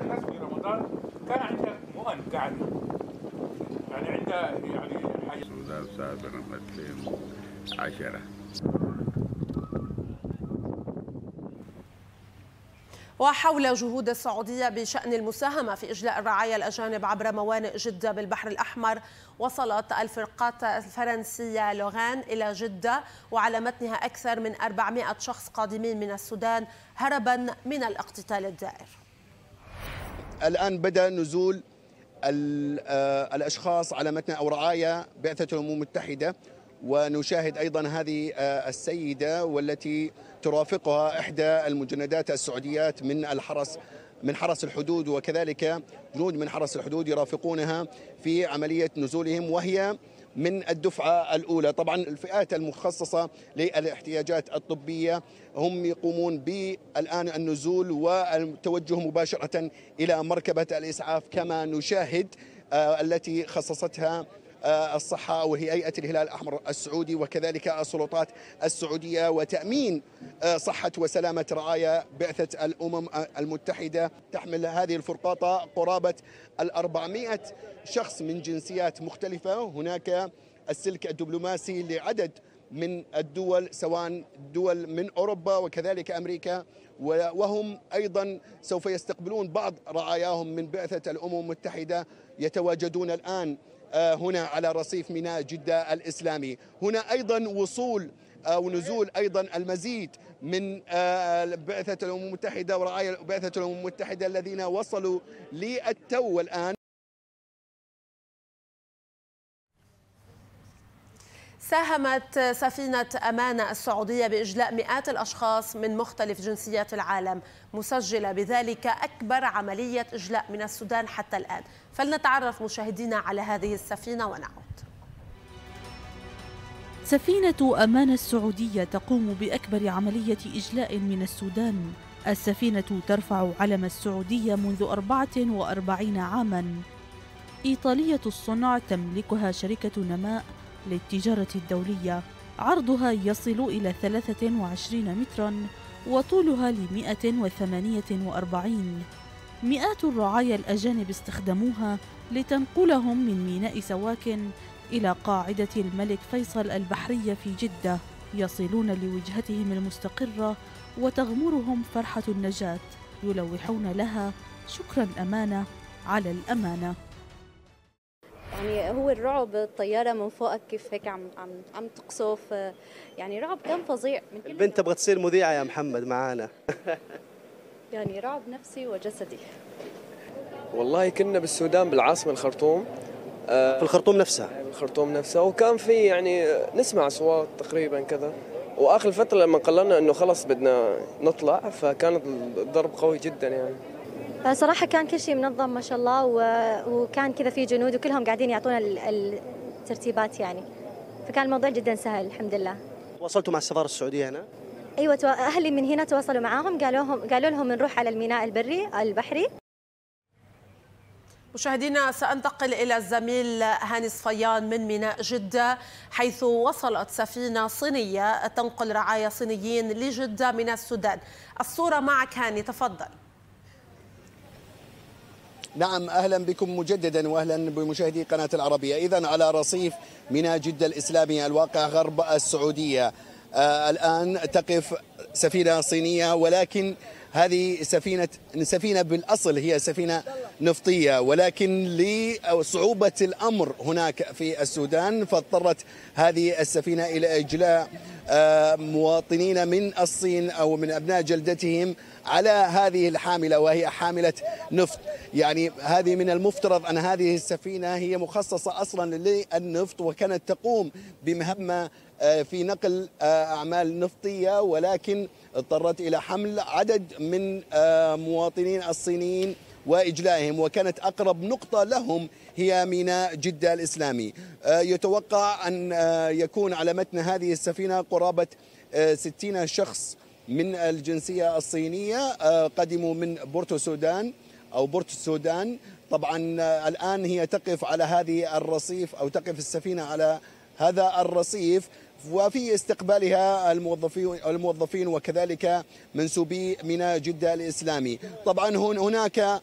الناس في رمضان كان عندها مؤن قاعد يعني عندها يعني حاجة السودان سابقا 2010 وحول جهود السعودية بشأن المساهمة في إجلاء الرعايا الأجانب عبر موانئ جدة بالبحر الأحمر وصلت الفرقات الفرنسية لوغان إلى جدة وعلى متنها أكثر من 400 شخص قادمين من السودان هربا من الاقتتال الدائر. الآن بدأ نزول آه، الأشخاص على متن أو رعايا بعثة الأمم المتحدة ونشاهد أيضا هذه آه، السيدة والتي ترافقها إحدى المجندات السعوديات من الحرس من حرس الحدود وكذلك جنود من حرس الحدود يرافقونها في عملية نزولهم وهي من الدفعة الأولى. طبعا الفئات المخصصة للاحتياجات الطبية هم يقومون بالآن النزول والتوجه مباشرة إلى مركبة الإسعاف كما نشاهد آه، التي خصصتها الصحة وهي هيئة الهلال الأحمر السعودي وكذلك السلطات السعودية وتأمين آه، صحة وسلامة رعايا بعثة الأمم المتحدة. تحمل هذه الفرقاطة قرابة الأربعمائة شخص من جنسيات مختلفة. هناك السلك الدبلوماسي لعدد من الدول سواء دول من أوروبا وكذلك أمريكا و- وهم أيضا سوف يستقبلون بعض رعاياهم من بعثة الأمم المتحدة. يتواجدون الآن آه، هنا على رصيف ميناء جدة الإسلامي. هنا أيضا وصول أو نزول أيضا المزيد من آه، بعثة الأمم المتحدة ورعايا بعثة الأمم المتحدة الذين وصلوا للتو الآن. ساهمت سفينة أمانة السعودية بإجلاء مئات الأشخاص من مختلف جنسيات العالم مسجلة بذلك أكبر عملية إجلاء من السودان حتى الآن. فلنتعرف مشاهدينا على هذه السفينة ونعود. سفينة أمان السعودية تقوم بأكبر عملية إجلاء من السودان. السفينة ترفع علم السعودية منذ 44 عاماً. إيطالية الصنع تملكها شركة نماء للتجارة الدولية. عرضها يصل إلى 23 متراً وطولها ل 148 مئات الرعايا الأجانب استخدموها لتنقلهم من ميناء سواكن إلى قاعدة الملك فيصل البحرية في جدة يصلون لوجهتهم المستقرة وتغمرهم فرحة النجاة يلوحون لها شكرا أمانة على الأمانة. يعني هو الرعب الطيارة من فوقك كيف هيك عم عم عم تقصف؟ يعني رعب كان فظيع البنت تبغى تصير مذيعة يا محمد معانا. يعني رعب نفسي وجسدي. والله كنا بالسودان بالعاصمة الخرطوم في الخرطوم نفسها. الخرطوم نفسها وكان في يعني نسمع أصوات تقريبا كذا. وآخر فترة لما قررنا إنه خلص بدنا نطلع فكانت الضرب قوي جدا يعني. صراحة كان كل شيء منظم ما شاء الله و... وكان كذا في جنود وكلهم قاعدين يعطونا ال- الترتيبات يعني. فكان الموضوع جدا سهل الحمد لله. وصلتوا مع السفارة السعودية هنا؟ أيوه تو... أهلي من هنا تواصلوا معاهم قالوا لهم قالوا لهم نروح على الميناء البري البحري. مشاهدينا سأنتقل إلى الزميل هاني صفيان من ميناء جدة حيث وصلت سفينة صينية تنقل رعايا صينيين لجدة من السودان. الصورة معك هاني تفضل. نعم أهلا بكم مجددا واهلا بمشاهدي قناة العربية. اذا على رصيف ميناء جدة الإسلامي الواقع غرب السعودية. آه الآن تقف سفينة صينية ولكن هذه سفينة سفينة بالأصل هي سفينة نفطية ولكن لصعوبة الأمر هناك في السودان فاضطرت هذه السفينة إلى إجلاء آه مواطنين من الصين أو من أبناء جلدتهم على هذه الحاملة وهي حاملة نفط. يعني هذه من المفترض أن هذه السفينة هي مخصصة أصلا للنفط وكانت تقوم بمهمة آه، في نقل آه، أعمال نفطية ولكن اضطرت إلى حمل عدد من آه، مواطنين الصينيين وإجلائهم وكانت أقرب نقطة لهم هي ميناء جدة الإسلامي. آه، يتوقع أن آه، يكون على متن هذه السفينة قرابة آه، 60 شخص من الجنسية الصينية آه، قدموا من بورتو سودان أو بورتو السودان طبعا آه، الآن هي تقف على هذه الرصيف أو تقف السفينة على هذا الرصيف وفي استقبالها الموظفين الموظفين وكذلك منسوبي ميناء جدة الإسلامي. طبعا هن- هناك آه،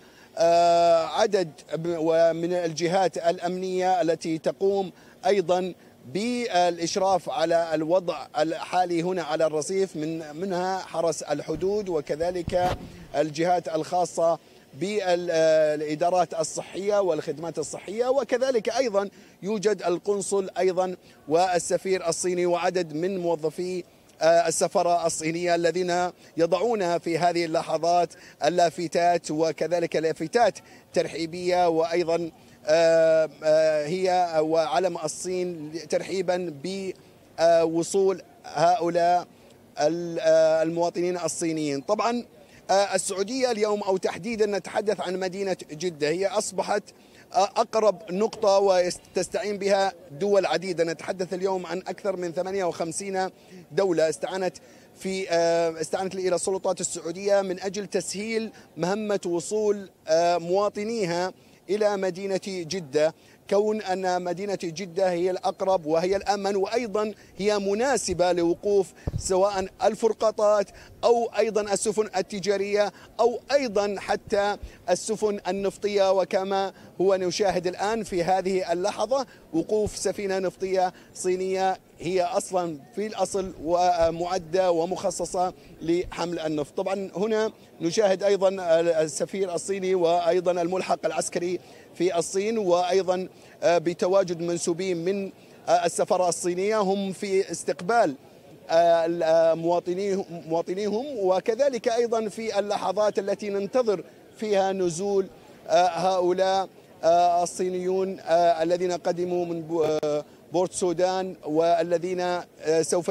عدد ب- ومن الجهات الأمنية التي تقوم أيضا بالإشراف على الوضع الحالي هنا على الرصيف من منها حرس الحدود وكذلك الجهات الخاصة بالإدارات الصحية والخدمات الصحية وكذلك أيضا يوجد القنصل أيضا والسفير الصيني وعدد من موظفي آه، السفارة الصينية الذين يضعون في هذه اللحظات اللافتات وكذلك لافتات ترحيبية وأيضا آه، آه، هي وعلم الصين ترحيبا بوصول هؤلاء ال- المواطنين الصينيين. طبعا السعودية اليوم أو تحديدا نتحدث عن مدينة جدة. هي أصبحت أقرب نقطة وتستعين بها دول عديدة. نتحدث اليوم عن أكثر من 58 دولة استعانت في آه، استعانت إلى السلطات السعودية من أجل تسهيل مهمة وصول آه، مواطنيها إلى مدينة جدة. كون أن مدينة جدة هي الأقرب وهي الأمن وأيضا هي مناسبة لوقوف سواء الفرقاطات أو أيضا السفن التجارية أو أيضا حتى السفن النفطية. وكما هو نشاهد الآن في هذه اللحظة وقوف سفينة نفطية صينية. هي أصلا في الأصل ومعدة ومخصصة لحمل النفط. طبعا هنا نشاهد أيضا السفير الصيني وأيضا الملحق العسكري في الصين وأيضا آه، بتواجد منسوبين من السفارة الصينية. هم في استقبال آه، آه، مواطنيهم وكذلك أيضا في اللحظات التي ننتظر فيها نزول آه، هؤلاء الصينيون آه، الذين قدموا من آه، بورت سودان والذين آه، سوف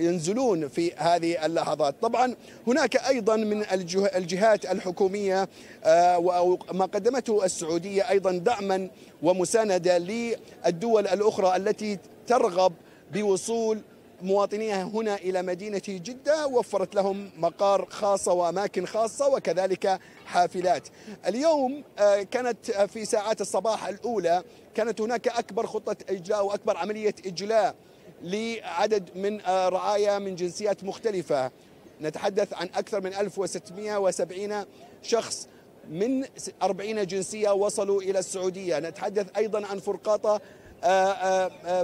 ينزلون في هذه اللحظات. طبعا هناك أيضا من الجه- الجهات الحكومية آه، وما قدمته السعودية أيضا دعما ومساندة للدول الأخرى التي ترغب بوصول مواطنيها هنا إلى مدينة جدة وفرت لهم مقار خاصة وأماكن خاصة وكذلك حافلات. اليوم آه، كانت في ساعات الصباح الأولى كانت هناك أكبر خطة إجلاء وأكبر عملية إجلاء لعدد من آه، رعايا من جنسيات مختلفة. نتحدث عن أكثر من 1670 شخص من 40 جنسية وصلوا إلى السعودية. نتحدث أيضا عن فرقاطة آه، آه، آه،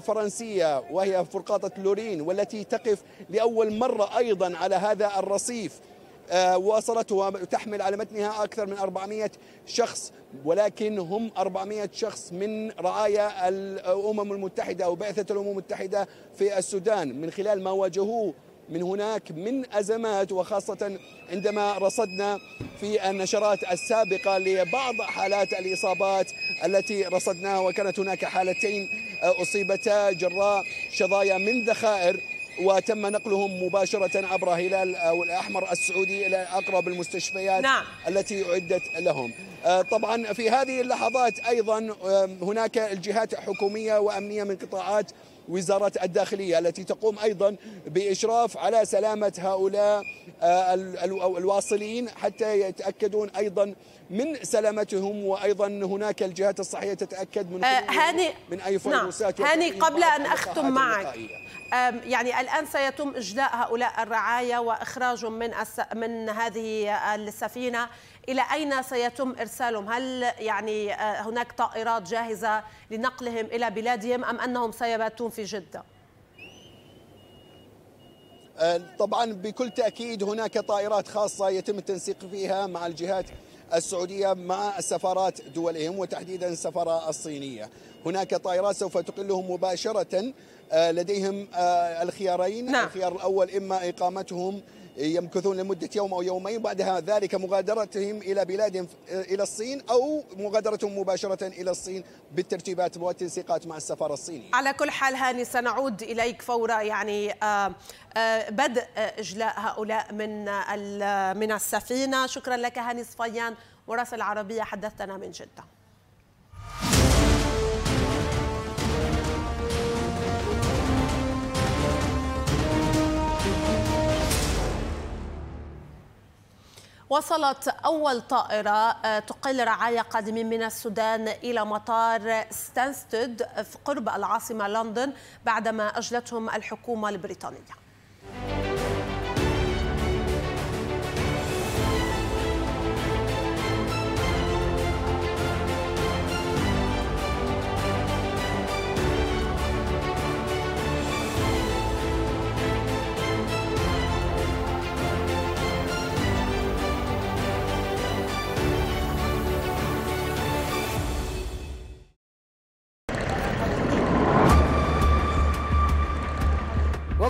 فرنسية وهي فرقاطة لورين والتي تقف لأول مرة أيضا على هذا الرصيف. آه، وصلت وتحمل على متنها أكثر من 400 شخص ولكن هم 400 شخص من رعايا الأمم المتحدة أو بعثة الأمم المتحدة في السودان. من خلال ما واجهوه من هناك من أزمات وخاصة عندما رصدنا في النشرات السابقة لبعض حالات الإصابات التي رصدناها وكانت هناك حالتين أصيبتا جراء شظايا من ذخائر وتم نقلهم مباشرة عبر هلال أو الأحمر السعودي إلى أقرب المستشفيات نعم. التي أعدت لهم آه، طبعا في هذه اللحظات أيضا آه، هناك الجهات حكومية وأمنية من قطاعات وزارة الداخلية التي تقوم أيضا بإشراف على سلامة هؤلاء آه، ال- ال- الواصلين حتى يتأكدون أيضا من سلامتهم وأيضا هناك الجهات الصحية تتأكد من آه، هاني من أي فيروسات نعم. هاني قبل أن أختم معك يعني الآن سيتم إجلاء هؤلاء الرعايا وإخراجهم من الس... من هذه السفينة إلى أين سيتم إرسالهم؟ هل يعني آه، هناك طائرات جاهزة لنقلهم إلى بلادهم أم أنهم سيباتون في جدة؟ آه، طبعا بكل تأكيد هناك طائرات خاصة يتم التنسيق فيها مع الجهات السعودية مع السفارات دولهم وتحديدا السفارة الصينية هناك طائرات سوف تقلهم مباشرة آه، لديهم الخيارين نعم. الخيار الأول إما إقامتهم يمكثون لمدة يوم أو يومين بعد ذلك مغادرتهم إلى بلادهم آه، إلى الصين أو مغادرتهم مباشرة إلى الصين بالترتيبات والتنسيقات مع السفارة الصينية. على كل حال هاني سنعود إليك فور يعني آه، آه، بدء إجلاء هؤلاء من من السفينة. شكرا لك هاني صفيان مراسل العربية حدثتنا من جدة. وصلت أول طائرة آه، تقل رعايا قادمين من السودان إلى مطار ستانستد في قرب العاصمة لندن بعدما أجلتهم الحكومة البريطانية.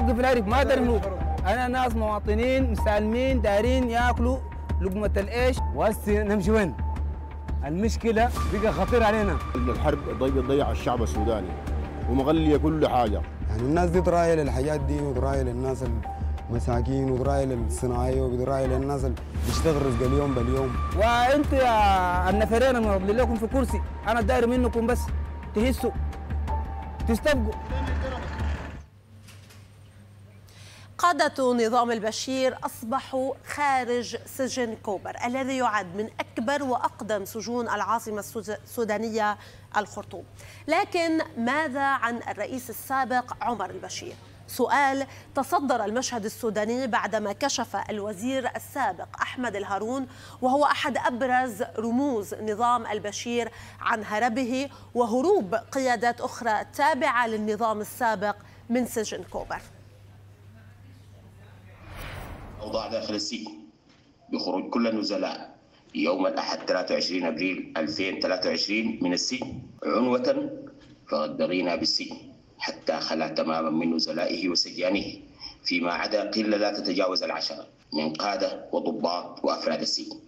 وقف العرف ما درنوك أنا ناس مواطنين مسالمين دايرين ياكلوا لقمة العيش. وهسه نمشي وين؟ المشكلة بقى خطير علينا. الحرب ضي- بتضيع الشعب السوداني ومغلية كل حاجة. يعني الناس دي درايه للحاجات دي ودرايه للناس المساكين ودرايه للصناعيه ودرايه للناس اللي بيشتغل رزق اليوم باليوم. وأنتوا يا النفرين المضلين لكم في كرسي أنا داير منكم بس تهسوا تستبقوا قادة نظام البشير أصبحوا خارج سجن كوبر الذي يعد من أكبر وأقدم سجون العاصمة السود- السودانية الخرطوم لكن ماذا عن الرئيس السابق عمر البشير؟ سؤال تصدر المشهد السوداني بعدما كشف الوزير السابق أحمد الهارون وهو أحد أبرز رموز نظام البشير عن هربه وهروب قيادات أخرى تابعة للنظام السابق من سجن كوبر أوضاع داخل السجن بخروج كل النزلاء يوم الأحد 23 أبريل 2023 من السجن عنوة فقد بغينا بالسجن حتى خلا تماما من نزلائه وسجانه فيما عدا قلة لا تتجاوز العشرة من قادة وضباط وأفراد السجن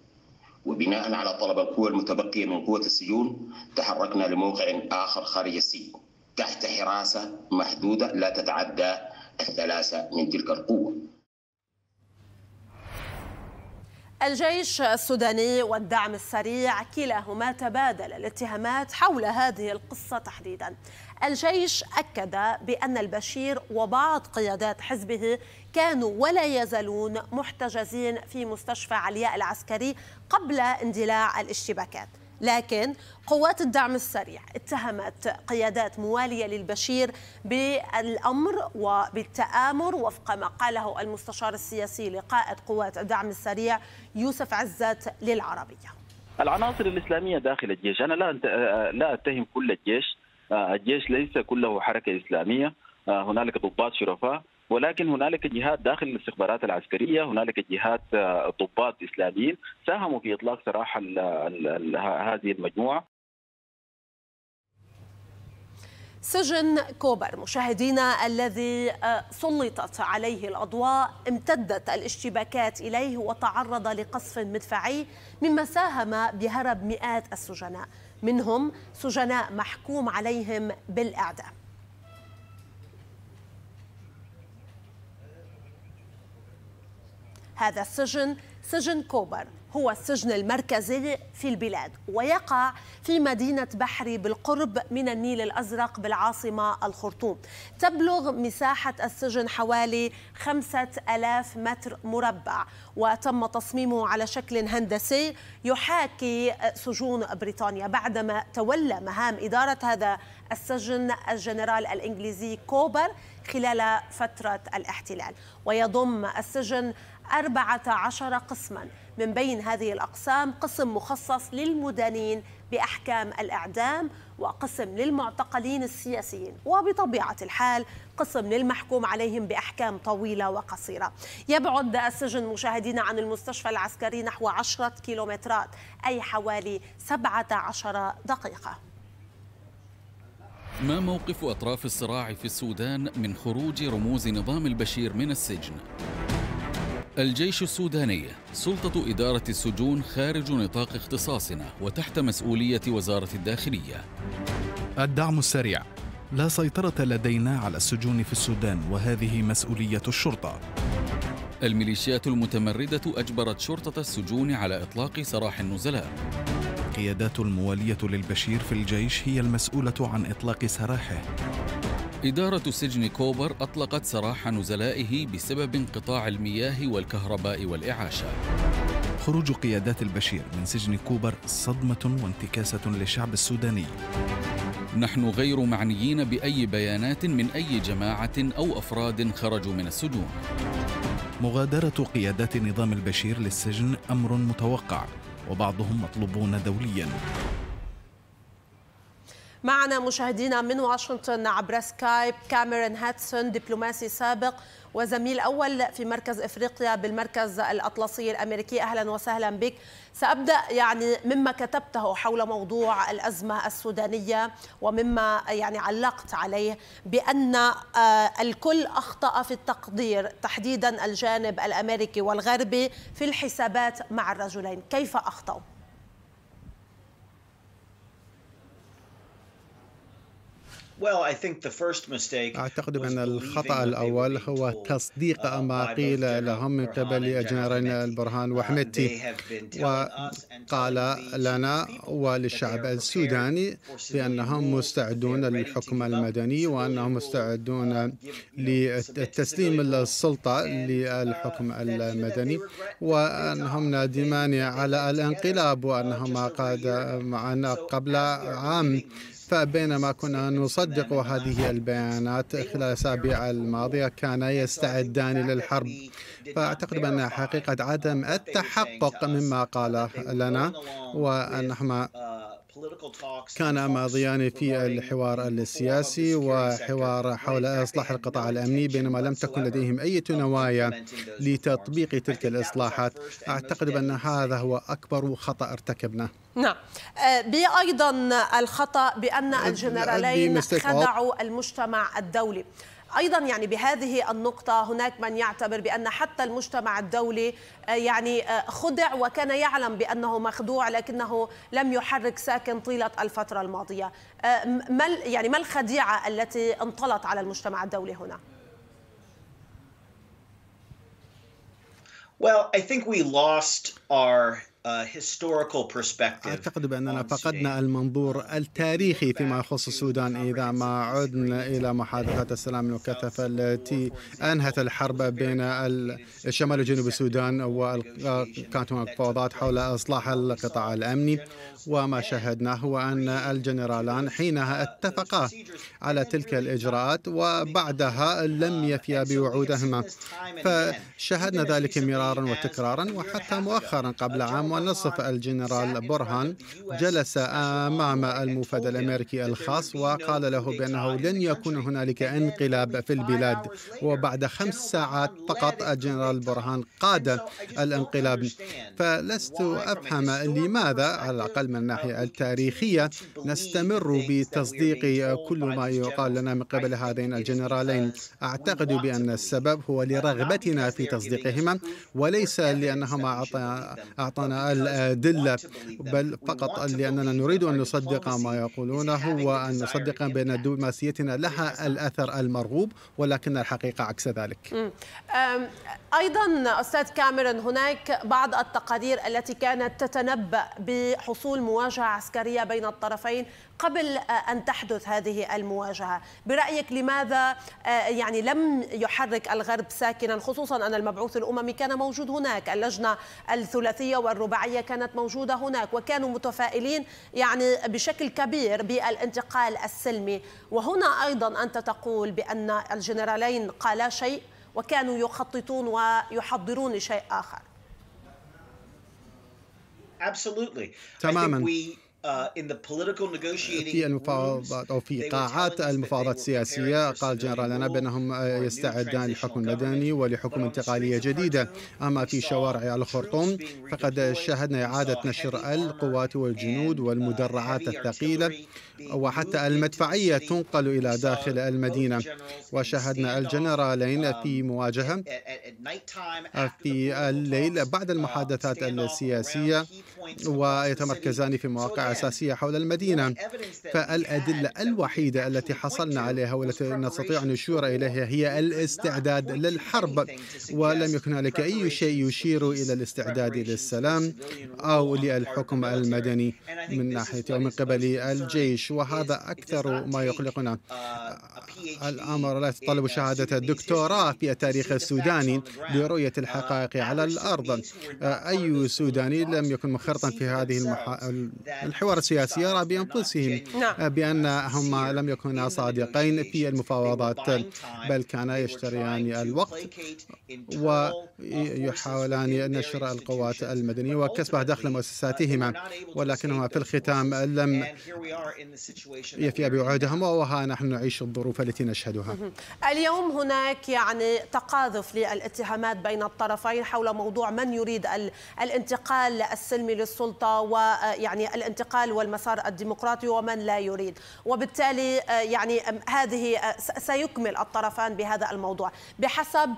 وبناء على طلب القوى المتبقية من قوة السجون تحركنا لموقع آخر خارج السجن تحت حراسة محدودة لا تتعدى الثلاثة من تلك القوة. الجيش السوداني والدعم السريع كلاهما تبادل الاتهامات حول هذه القصة تحديدا. الجيش أكد بأن البشير وبعض قيادات حزبه كانوا ولا يزالون محتجزين في مستشفى علياء العسكري قبل اندلاع الاشتباكات. لكن قوات الدعم السريع اتهمت قيادات موالية للبشير بالأمر وبالتآمر وفق ما قاله المستشار السياسي لقائد قوات الدعم السريع يوسف عزت للعربية. العناصر الإسلامية داخل الجيش. أنا لا أنت- لا أتهم كل الجيش. آه، الجيش ليس كله حركة إسلامية. آه، هنالك ضباط شرفاء. ولكن هنالك جهات داخل الاستخبارات العسكرية هنالك جهات آه، ضباط إسلاميين ساهموا في إطلاق سراح هذه المجموعة. سجن كوبر مشاهدينا الذي آه، سلطت عليه الأضواء امتدت الاشتباكات إليه وتعرض لقصف مدفعي مما ساهم بهرب مئات السجناء. منهم سجناء محكوم عليهم بالإعدام. هذا السجن سجن كوبر. هو السجن المركزي في البلاد ويقع في مدينة بحري بالقرب من النيل الأزرق بالعاصمة الخرطوم. تبلغ مساحة السجن حوالي خمسة ألاف متر مربع وتم تصميمه على شكل هندسي يحاكي سجون بريطانيا. بعدما تولى مهام إدارة هذا السجن الجنرال الإنجليزي كوبر خلال فترة الاحتلال. ويضم السجن أربعة عشر قسما. من بين هذه الأقسام قسم مخصص للمدانين بأحكام الإعدام وقسم للمعتقلين السياسيين. وبطبيعة الحال قسم للمحكوم عليهم بأحكام طويلة وقصيرة. يبعد السجن مشاهدينا عن المستشفى العسكري نحو عشرة كيلومترات أي حوالي 17 دقيقة. ما موقف أطراف الصراع في السودان من خروج رموز نظام البشير من السجن؟ الجيش السوداني سلطة إدارة السجون خارج نطاق اختصاصنا وتحت مسؤولية وزارة الداخلية. الدعم السريع. لا سيطرة لدينا على السجون في السودان وهذه مسؤولية الشرطة. الميليشيات المتمردة أجبرت شرطة السجون على إطلاق سراح النزلاء. القيادات الموالية للبشير في الجيش هي المسؤولة عن إطلاق سراحه. إدارة سجن كوبر أطلقت سراح نزلائه بسبب انقطاع المياه والكهرباء والإعاشة. خروج قيادات البشير من سجن كوبر صدمة وانتكاسة للشعب السوداني. نحن غير معنيين بأي بيانات من أي جماعة أو أفراد خرجوا من السجون. مغادرة قيادات نظام البشير للسجن أمر متوقع. وبعضهم مطلوبون دولياً. معنا مشاهدينا من واشنطن عبر سكايب كاميرون هاتسون دبلوماسي سابق وزميل أول في مركز إفريقيا بالمركز الأطلسي الأمريكي. أهلا وسهلا بك. سأبدأ يعني مما كتبته حول موضوع الأزمة السودانية ومما يعني علقت عليه بأن الكل أخطأ في التقدير تحديدا الجانب الأمريكي والغربي في الحسابات مع الرجلين. كيف أخطأوا؟ أعتقد أن الخطأ الأول هو تصديق ما قيل لهم من قبل الجنرال البرهان وحمدتي وقال لنا وللشعب السوداني بأنهم مستعدون للحكم المدني وأنهم مستعدون لتسليم السلطة للحكم المدني وأنهم نادمان على الانقلاب وأنهم قد معنا قبل عام فبينما كنا نصدق هذه البيانات خلال الأسابيع الماضية كان يستعدان للحرب. فأعتقد بأن حقيقة عدم التحقق مما قال لنا وأنهما كان ماضيان في الحوار السياسي وحوار حول إصلاح القطاع الأمني بينما لم تكن لديهم أي نوايا لتطبيق تلك الإصلاحات. أعتقد بأن هذا هو أكبر خطأ ارتكبناه. نعم. بأيضا الخطأ بأن الجنرالين خدعوا المجتمع الدولي. أيضا يعني بهذه النقطة هناك من يعتبر بأن حتى المجتمع الدولي يعني خدع وكان يعلم بأنه مخدوع لكنه لم يحرك ساكن طيلة الفترة الماضية. ما يعني ما الخديعة التي انطلت على المجتمع الدولي هنا؟ Well, I think we lost our أعتقد بأننا فقدنا المنظور التاريخي فيما يخص السودان إذا ما عدنا إلى محادثات السلام المكثفة التي أنهت الحرب بين الشمال وجنوب السودان وكانت هناك مفاوضات حول إصلاح القطاع الأمني. وما شاهدناه هو أن الجنرالان حينها اتفقا على تلك الإجراءات وبعدها لم يفيا بوعودهما. فشاهدنا ذلك مرارا وتكرارا وحتى مؤخرا قبل عام ونصف الجنرال برهان جلس أمام الموفد الأمريكي الخاص وقال له بأنه لن يكون هنالك انقلاب في البلاد. وبعد خمس ساعات فقط الجنرال برهان قاد الانقلاب. فلست أفهم لماذا على الأقل من الناحية التاريخية نستمر بتصديق كل ما يقال لنا من قبل هذين الجنرالين. أعتقد بأن السبب هو لرغبتنا في تصديقهما وليس لأنهما أعطانا الأدلة بل فقط لأننا نريد أن نصدق ما يقولونه هو أن نصدق بأن دبلوماسيتنا لها الأثر المرغوب ولكن الحقيقة عكس ذلك. أيضا أستاذ كاميرون هناك بعض التقارير التي كانت تتنبأ بحصول مواجهة عسكرية بين الطرفين قبل أن تحدث هذه المواجهة برأيك لماذا يعني لم يحرك الغرب ساكنا خصوصا أن المبعوث الأممي كان موجود هناك اللجنة الثلاثية والرباعية كانت موجودة هناك وكانوا متفائلين يعني بشكل كبير بالانتقال السلمي. وهنا أيضا أنت تقول بأن الجنرالين قالا شيء وكانوا يخططون ويحضرون لشيء آخر. Absolutely. تماما. We في المفاوضات أو في قاعات المفاوضات السياسية. قال جنرال لنا بأنهم يستعدان لحكم مدني ولحكم انتقالية جديدة. أما في شوارع الخرطوم فقد شاهدنا إعادة نشر القوات والجنود والمدرعات الثقيلة وحتى المدفعية تنقل إلى داخل المدينة. وشاهدنا الجنرالين في مواجهة. في الليل بعد المحادثات السياسية. ويتمركزان في مواقع أساسية حول المدينة. فالأدلة الوحيدة التي حصلنا عليها والتي نستطيع أن نشير إليها هي الاستعداد للحرب ولم يكن هنالك أي شيء يشير إلى الاستعداد للسلام أو للحكم المدني من ناحية ومن قبل الجيش وهذا أكثر ما يقلقنا. الأمر لا يتطلب شهادة الدكتوراه في التاريخ السوداني لرؤية الحقائق على الأرض. أي سوداني لم يكن منخرطا في هذه المح... الحوار السياسي يرى بأنفسهم بأنهم لم يكونا صادقين في المفاوضات بل كانا يشتريان الوقت ويحاولان نشر القوات المدنية وكسبها داخل مؤسساتهما. ولكنهما في الختام لم يفي بوعودهم وها نحن نعيش الظروف التي نشهدها. اليوم هناك يعني تقاذف للاتهامات بين الطرفين حول موضوع من يريد الانتقال السلمي للسلطة ويعني الانتقال والمسار الديمقراطي ومن لا يريد. وبالتالي يعني هذه سيكمل الطرفان بهذا الموضوع. بحسب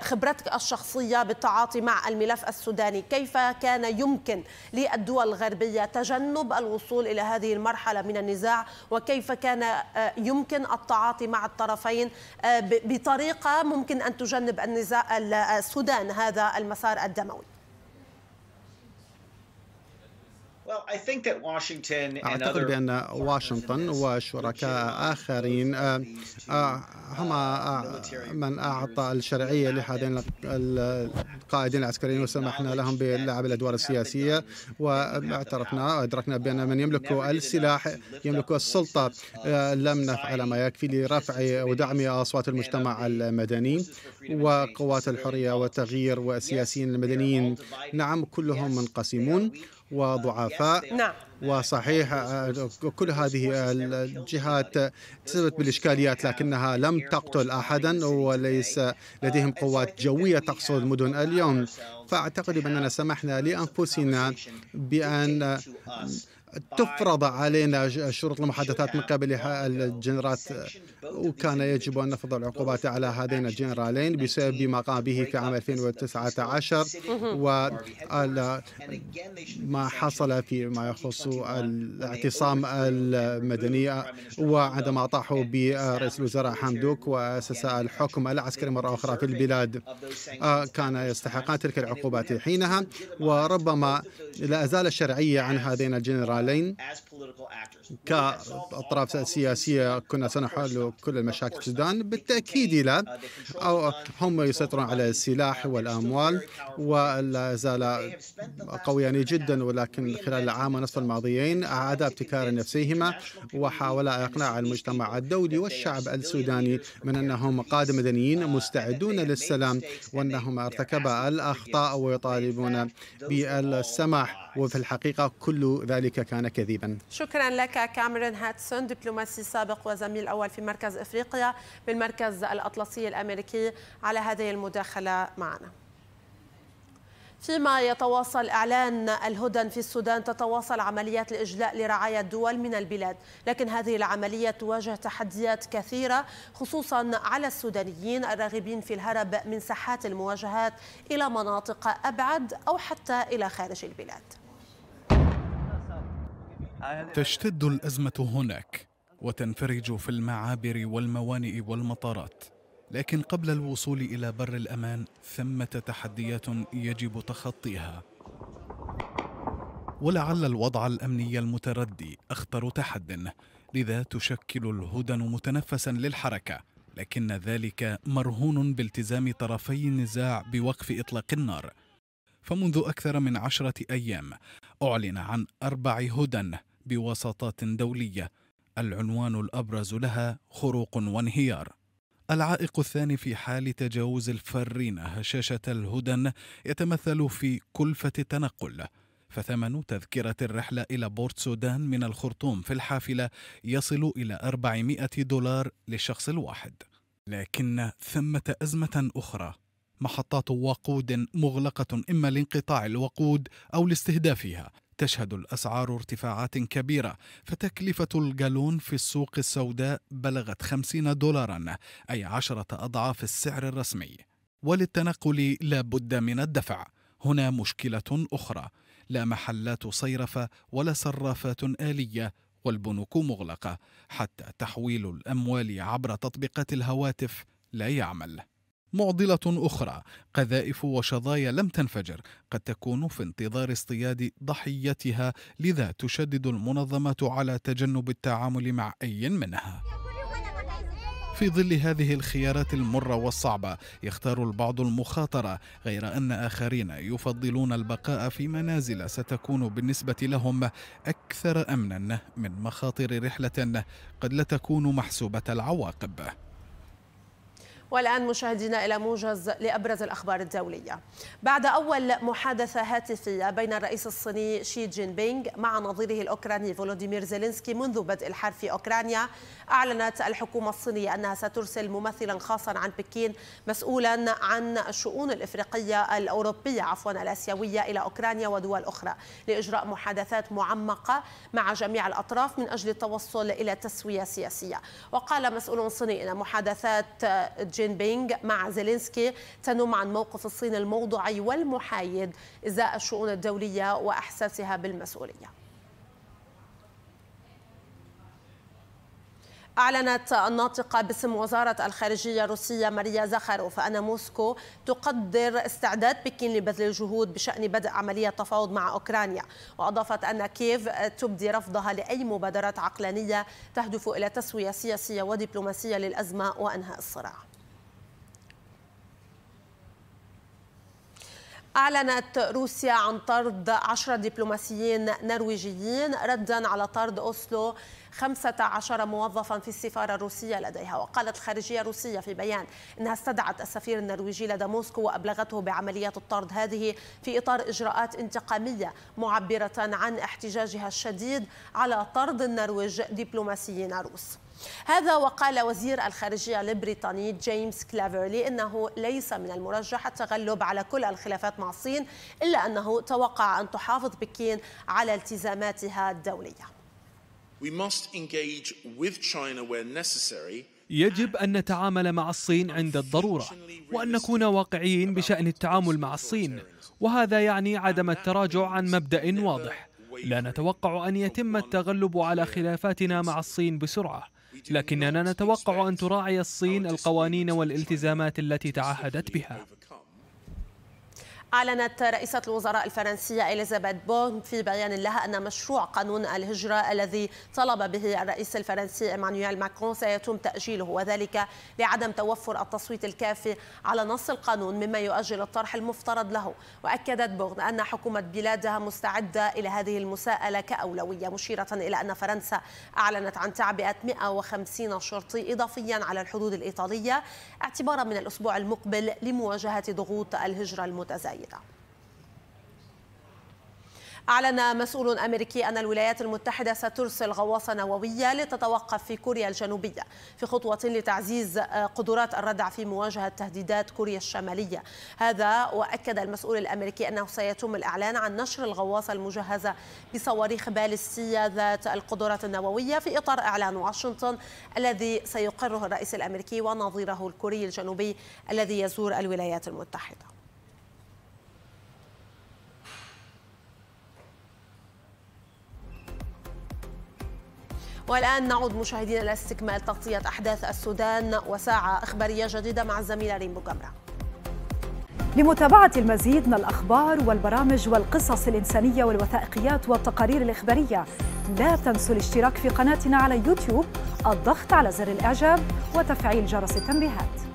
خبرتك الشخصية بالتعاطي مع الملف السوداني كيف كان يمكن للدول الغربية تجنب الوصول إلى هذه المرحلة من النزاع؟ وكيف كان يمكن التعاطي مع الطرفين بطريقة ممكن أن تجنب النزاع السودان هذا المسار الدموي. أعتقد بأن واشنطن وشركاء آخرين هم من أعطى الشرعية لهذين القائدين العسكريين وسمحنا لهم بلعب الأدوار السياسية واعترفنا وأدركنا بأن من يملك السلاح يملك السلطة لم نفعل ما يكفي لرفع ودعم أصوات المجتمع المدني وقوات الحرية والتغيير والسياسيين المدنيين. نعم كلهم منقسمون. وضعفاء. نعم. وصحيح كل هذه الجهات تسببت بالإشكاليات لكنها لم تقتل أحدا وليس لديهم قوات جوية تقصد مدن اليوم. فأعتقد بأننا سمحنا لأنفسنا بأن تفرض علينا شروط المحادثات من قبل الجنرات وكان يجب أن نفرض العقوبات على هذين الجنرالين بسبب ما قام به في عام 2019 وما حصل فيما يخص الاعتصام المدني وعندما طاحوا برئيس الوزراء حمدوك وأسس الحكم العسكري مرة أخرى في البلاد كان يستحقان تلك العقوبات حينها. وربما لا أزال الشرعية عن هذين الجنرالين الجنرالين كأطراف سياسية كنا سنحل كل المشاكل في السودان. بالتأكيد لا. أو هم يسيطرون على السلاح والأموال ولا زال قويان جدا ولكن خلال العام ونصف الماضيين أعاد ابتكار نفسيهما وحاولا إقناع المجتمع الدولي والشعب السوداني من أنهم قادة مدنيين مستعدون للسلام وأنهم ارتكبا الأخطاء ويطالبون بالسماح. وفي الحقيقة كل ذلك كان كذبا. شكرا لك كاميرون هاتسون دبلوماسي سابق وزميل أول في مركز إفريقيا بالمركز الأطلسي الأمريكي على هذه المداخلة معنا. فيما يتواصل إعلان الهدن في السودان تتواصل عمليات الإجلاء لرعاية الدول من البلاد. لكن هذه العملية تواجه تحديات كثيرة خصوصا على السودانيين الراغبين في الهرب من ساحات المواجهات إلى مناطق أبعد أو حتى إلى خارج البلاد. تشتد الأزمة هناك وتنفرج في المعابر والموانئ والمطارات. لكن قبل الوصول إلى بر الأمان ثمة تحديات يجب تخطيها. ولعل الوضع الأمني المتردي أخطر تحد لذا تشكل الهدن متنفسا للحركة. لكن ذلك مرهون بالتزام طرفي النزاع بوقف إطلاق النار. فمنذ أكثر من عشرة أيام أعلن عن أربع هدن بوساطات دولية. العنوان الأبرز لها خروق وانهيار. العائق الثاني في حال تجاوز الفارين هشاشة الهدن يتمثل في كلفة التنقل فثمن تذكرة الرحلة إلى بورت سودان من الخرطوم في الحافلة يصل إلى 400 دولار للشخص الواحد. لكن ثمة أزمة أخرى. محطات وقود مغلقة إما لانقطاع الوقود أو لاستهدافها. تشهد الأسعار ارتفاعات كبيرة فتكلفة الجالون في السوق السوداء بلغت 50 دولارا أي عشرة أضعاف السعر الرسمي. وللتنقل لا بد من الدفع. هنا مشكلة أخرى. لا محلات صيرفة ولا صرافات آلية والبنوك مغلقة. حتى تحويل الأموال عبر تطبيقات الهواتف لا يعمل. معضلة أخرى. قذائف وشظايا لم تنفجر. قد تكون في انتظار اصطياد ضحيتها لذا تشدد المنظمات على تجنب التعامل مع أي منها. في ظل هذه الخيارات المرة والصعبة يختار البعض المخاطرة غير أن آخرين يفضلون البقاء في منازل ستكون بالنسبة لهم أكثر أمنا من مخاطر رحلة قد لا تكون محسوبة العواقب. والآن مشاهدينا إلى موجز لأبرز الأخبار الدولية. بعد أول محادثة هاتفية بين الرئيس الصيني شي جين بينغ مع نظيره الأوكراني فولوديمير زيلينسكي منذ بدء الحرب في أوكرانيا أعلنت الحكومة الصينية أنها سترسل ممثلا خاصا عن بكين مسؤولا عن الشؤون الإفريقية الأوروبية عفوا الآسيوية إلى أوكرانيا ودول أخرى لإجراء محادثات معمقة مع جميع الأطراف من أجل التوصل إلى تسوية سياسية. وقال مسؤول صيني أن محادثات جين بينغ مع زيلينسكي تنم عن موقف الصين الموضوعي والمحايد إزاء الشؤون الدولية وإحساسها بالمسؤولية. أعلنت الناطقة باسم وزارة الخارجية الروسية ماريا زاخاروف أن موسكو تقدر استعداد بكين لبذل الجهود بشأن بدء عملية تفاوض مع أوكرانيا وأضافت أن كييف تبدي رفضها لأي مبادرات عقلانية تهدف إلى تسوية سياسية ودبلوماسية للأزمة وأنهاء الصراع أعلنت روسيا عن طرد عشرة دبلوماسيين نرويجيين ردا على طرد أوسلو 15 موظفا في السفارة الروسية لديها. وقالت الخارجية الروسية في بيان أنها استدعت السفير النرويجي لدى موسكو وأبلغته بعمليات الطرد هذه في إطار إجراءات انتقامية معبرة عن احتجاجها الشديد على طرد النرويج دبلوماسيين روس. هذا وقال وزير الخارجية البريطاني جيمس كلافرلي إنه ليس من المرجح التغلب على كل الخلافات مع الصين إلا أنه توقع أن تحافظ بكين على التزاماتها الدولية. We must engage with China where necessary. يجب أن نتعامل مع الصين عند الضرورة وأن نكون واقعيين بشأن التعامل مع الصين وهذا يعني عدم التراجع عن مبدأ واضح. لا نتوقع أن يتم التغلب على خلافاتنا مع الصين بسرعة. لكننا نتوقع أن تراعي الصين القوانين والالتزامات التي تعهدت بها. أعلنت رئيسة الوزراء الفرنسية إليزابيث بون في بيان لها أن مشروع قانون الهجرة الذي طلب به الرئيس الفرنسي إيمانويل ماكرون سيتم تأجيله وذلك لعدم توفر التصويت الكافي على نص القانون مما يؤجل الطرح المفترض له. وأكدت بورن أن حكومة بلادها مستعدة إلى هذه المساءلة كأولوية مشيرة إلى أن فرنسا أعلنت عن تعبئة 150 شرطي إضافيا على الحدود الإيطالية اعتبارا من الأسبوع المقبل لمواجهة ضغوط الهجرة المتزايدة. أعلن مسؤول أمريكي أن الولايات المتحدة سترسل غواصة نووية لتتوقف في كوريا الجنوبية في خطوة لتعزيز قدرات الردع في مواجهة تهديدات كوريا الشمالية. هذا وأكد المسؤول الأمريكي أنه سيتم الإعلان عن نشر الغواصة المجهزة بصواريخ باليستية ذات القدرات النووية في إطار إعلان واشنطن الذي سيقره الرئيس الأمريكي ونظيره الكوري الجنوبي الذي يزور الولايات المتحدة. والآن نعود مشاهدينا إلى استكمال تغطية أحداث السودان وساعة إخبارية جديدة مع الزميلة ريم بوغمرة لمتابعة المزيد من الأخبار والبرامج والقصص الإنسانية والوثائقيات والتقارير الإخبارية لا تنسوا الاشتراك في قناتنا على يوتيوب الضغط على زر الإعجاب وتفعيل جرس التنبيهات.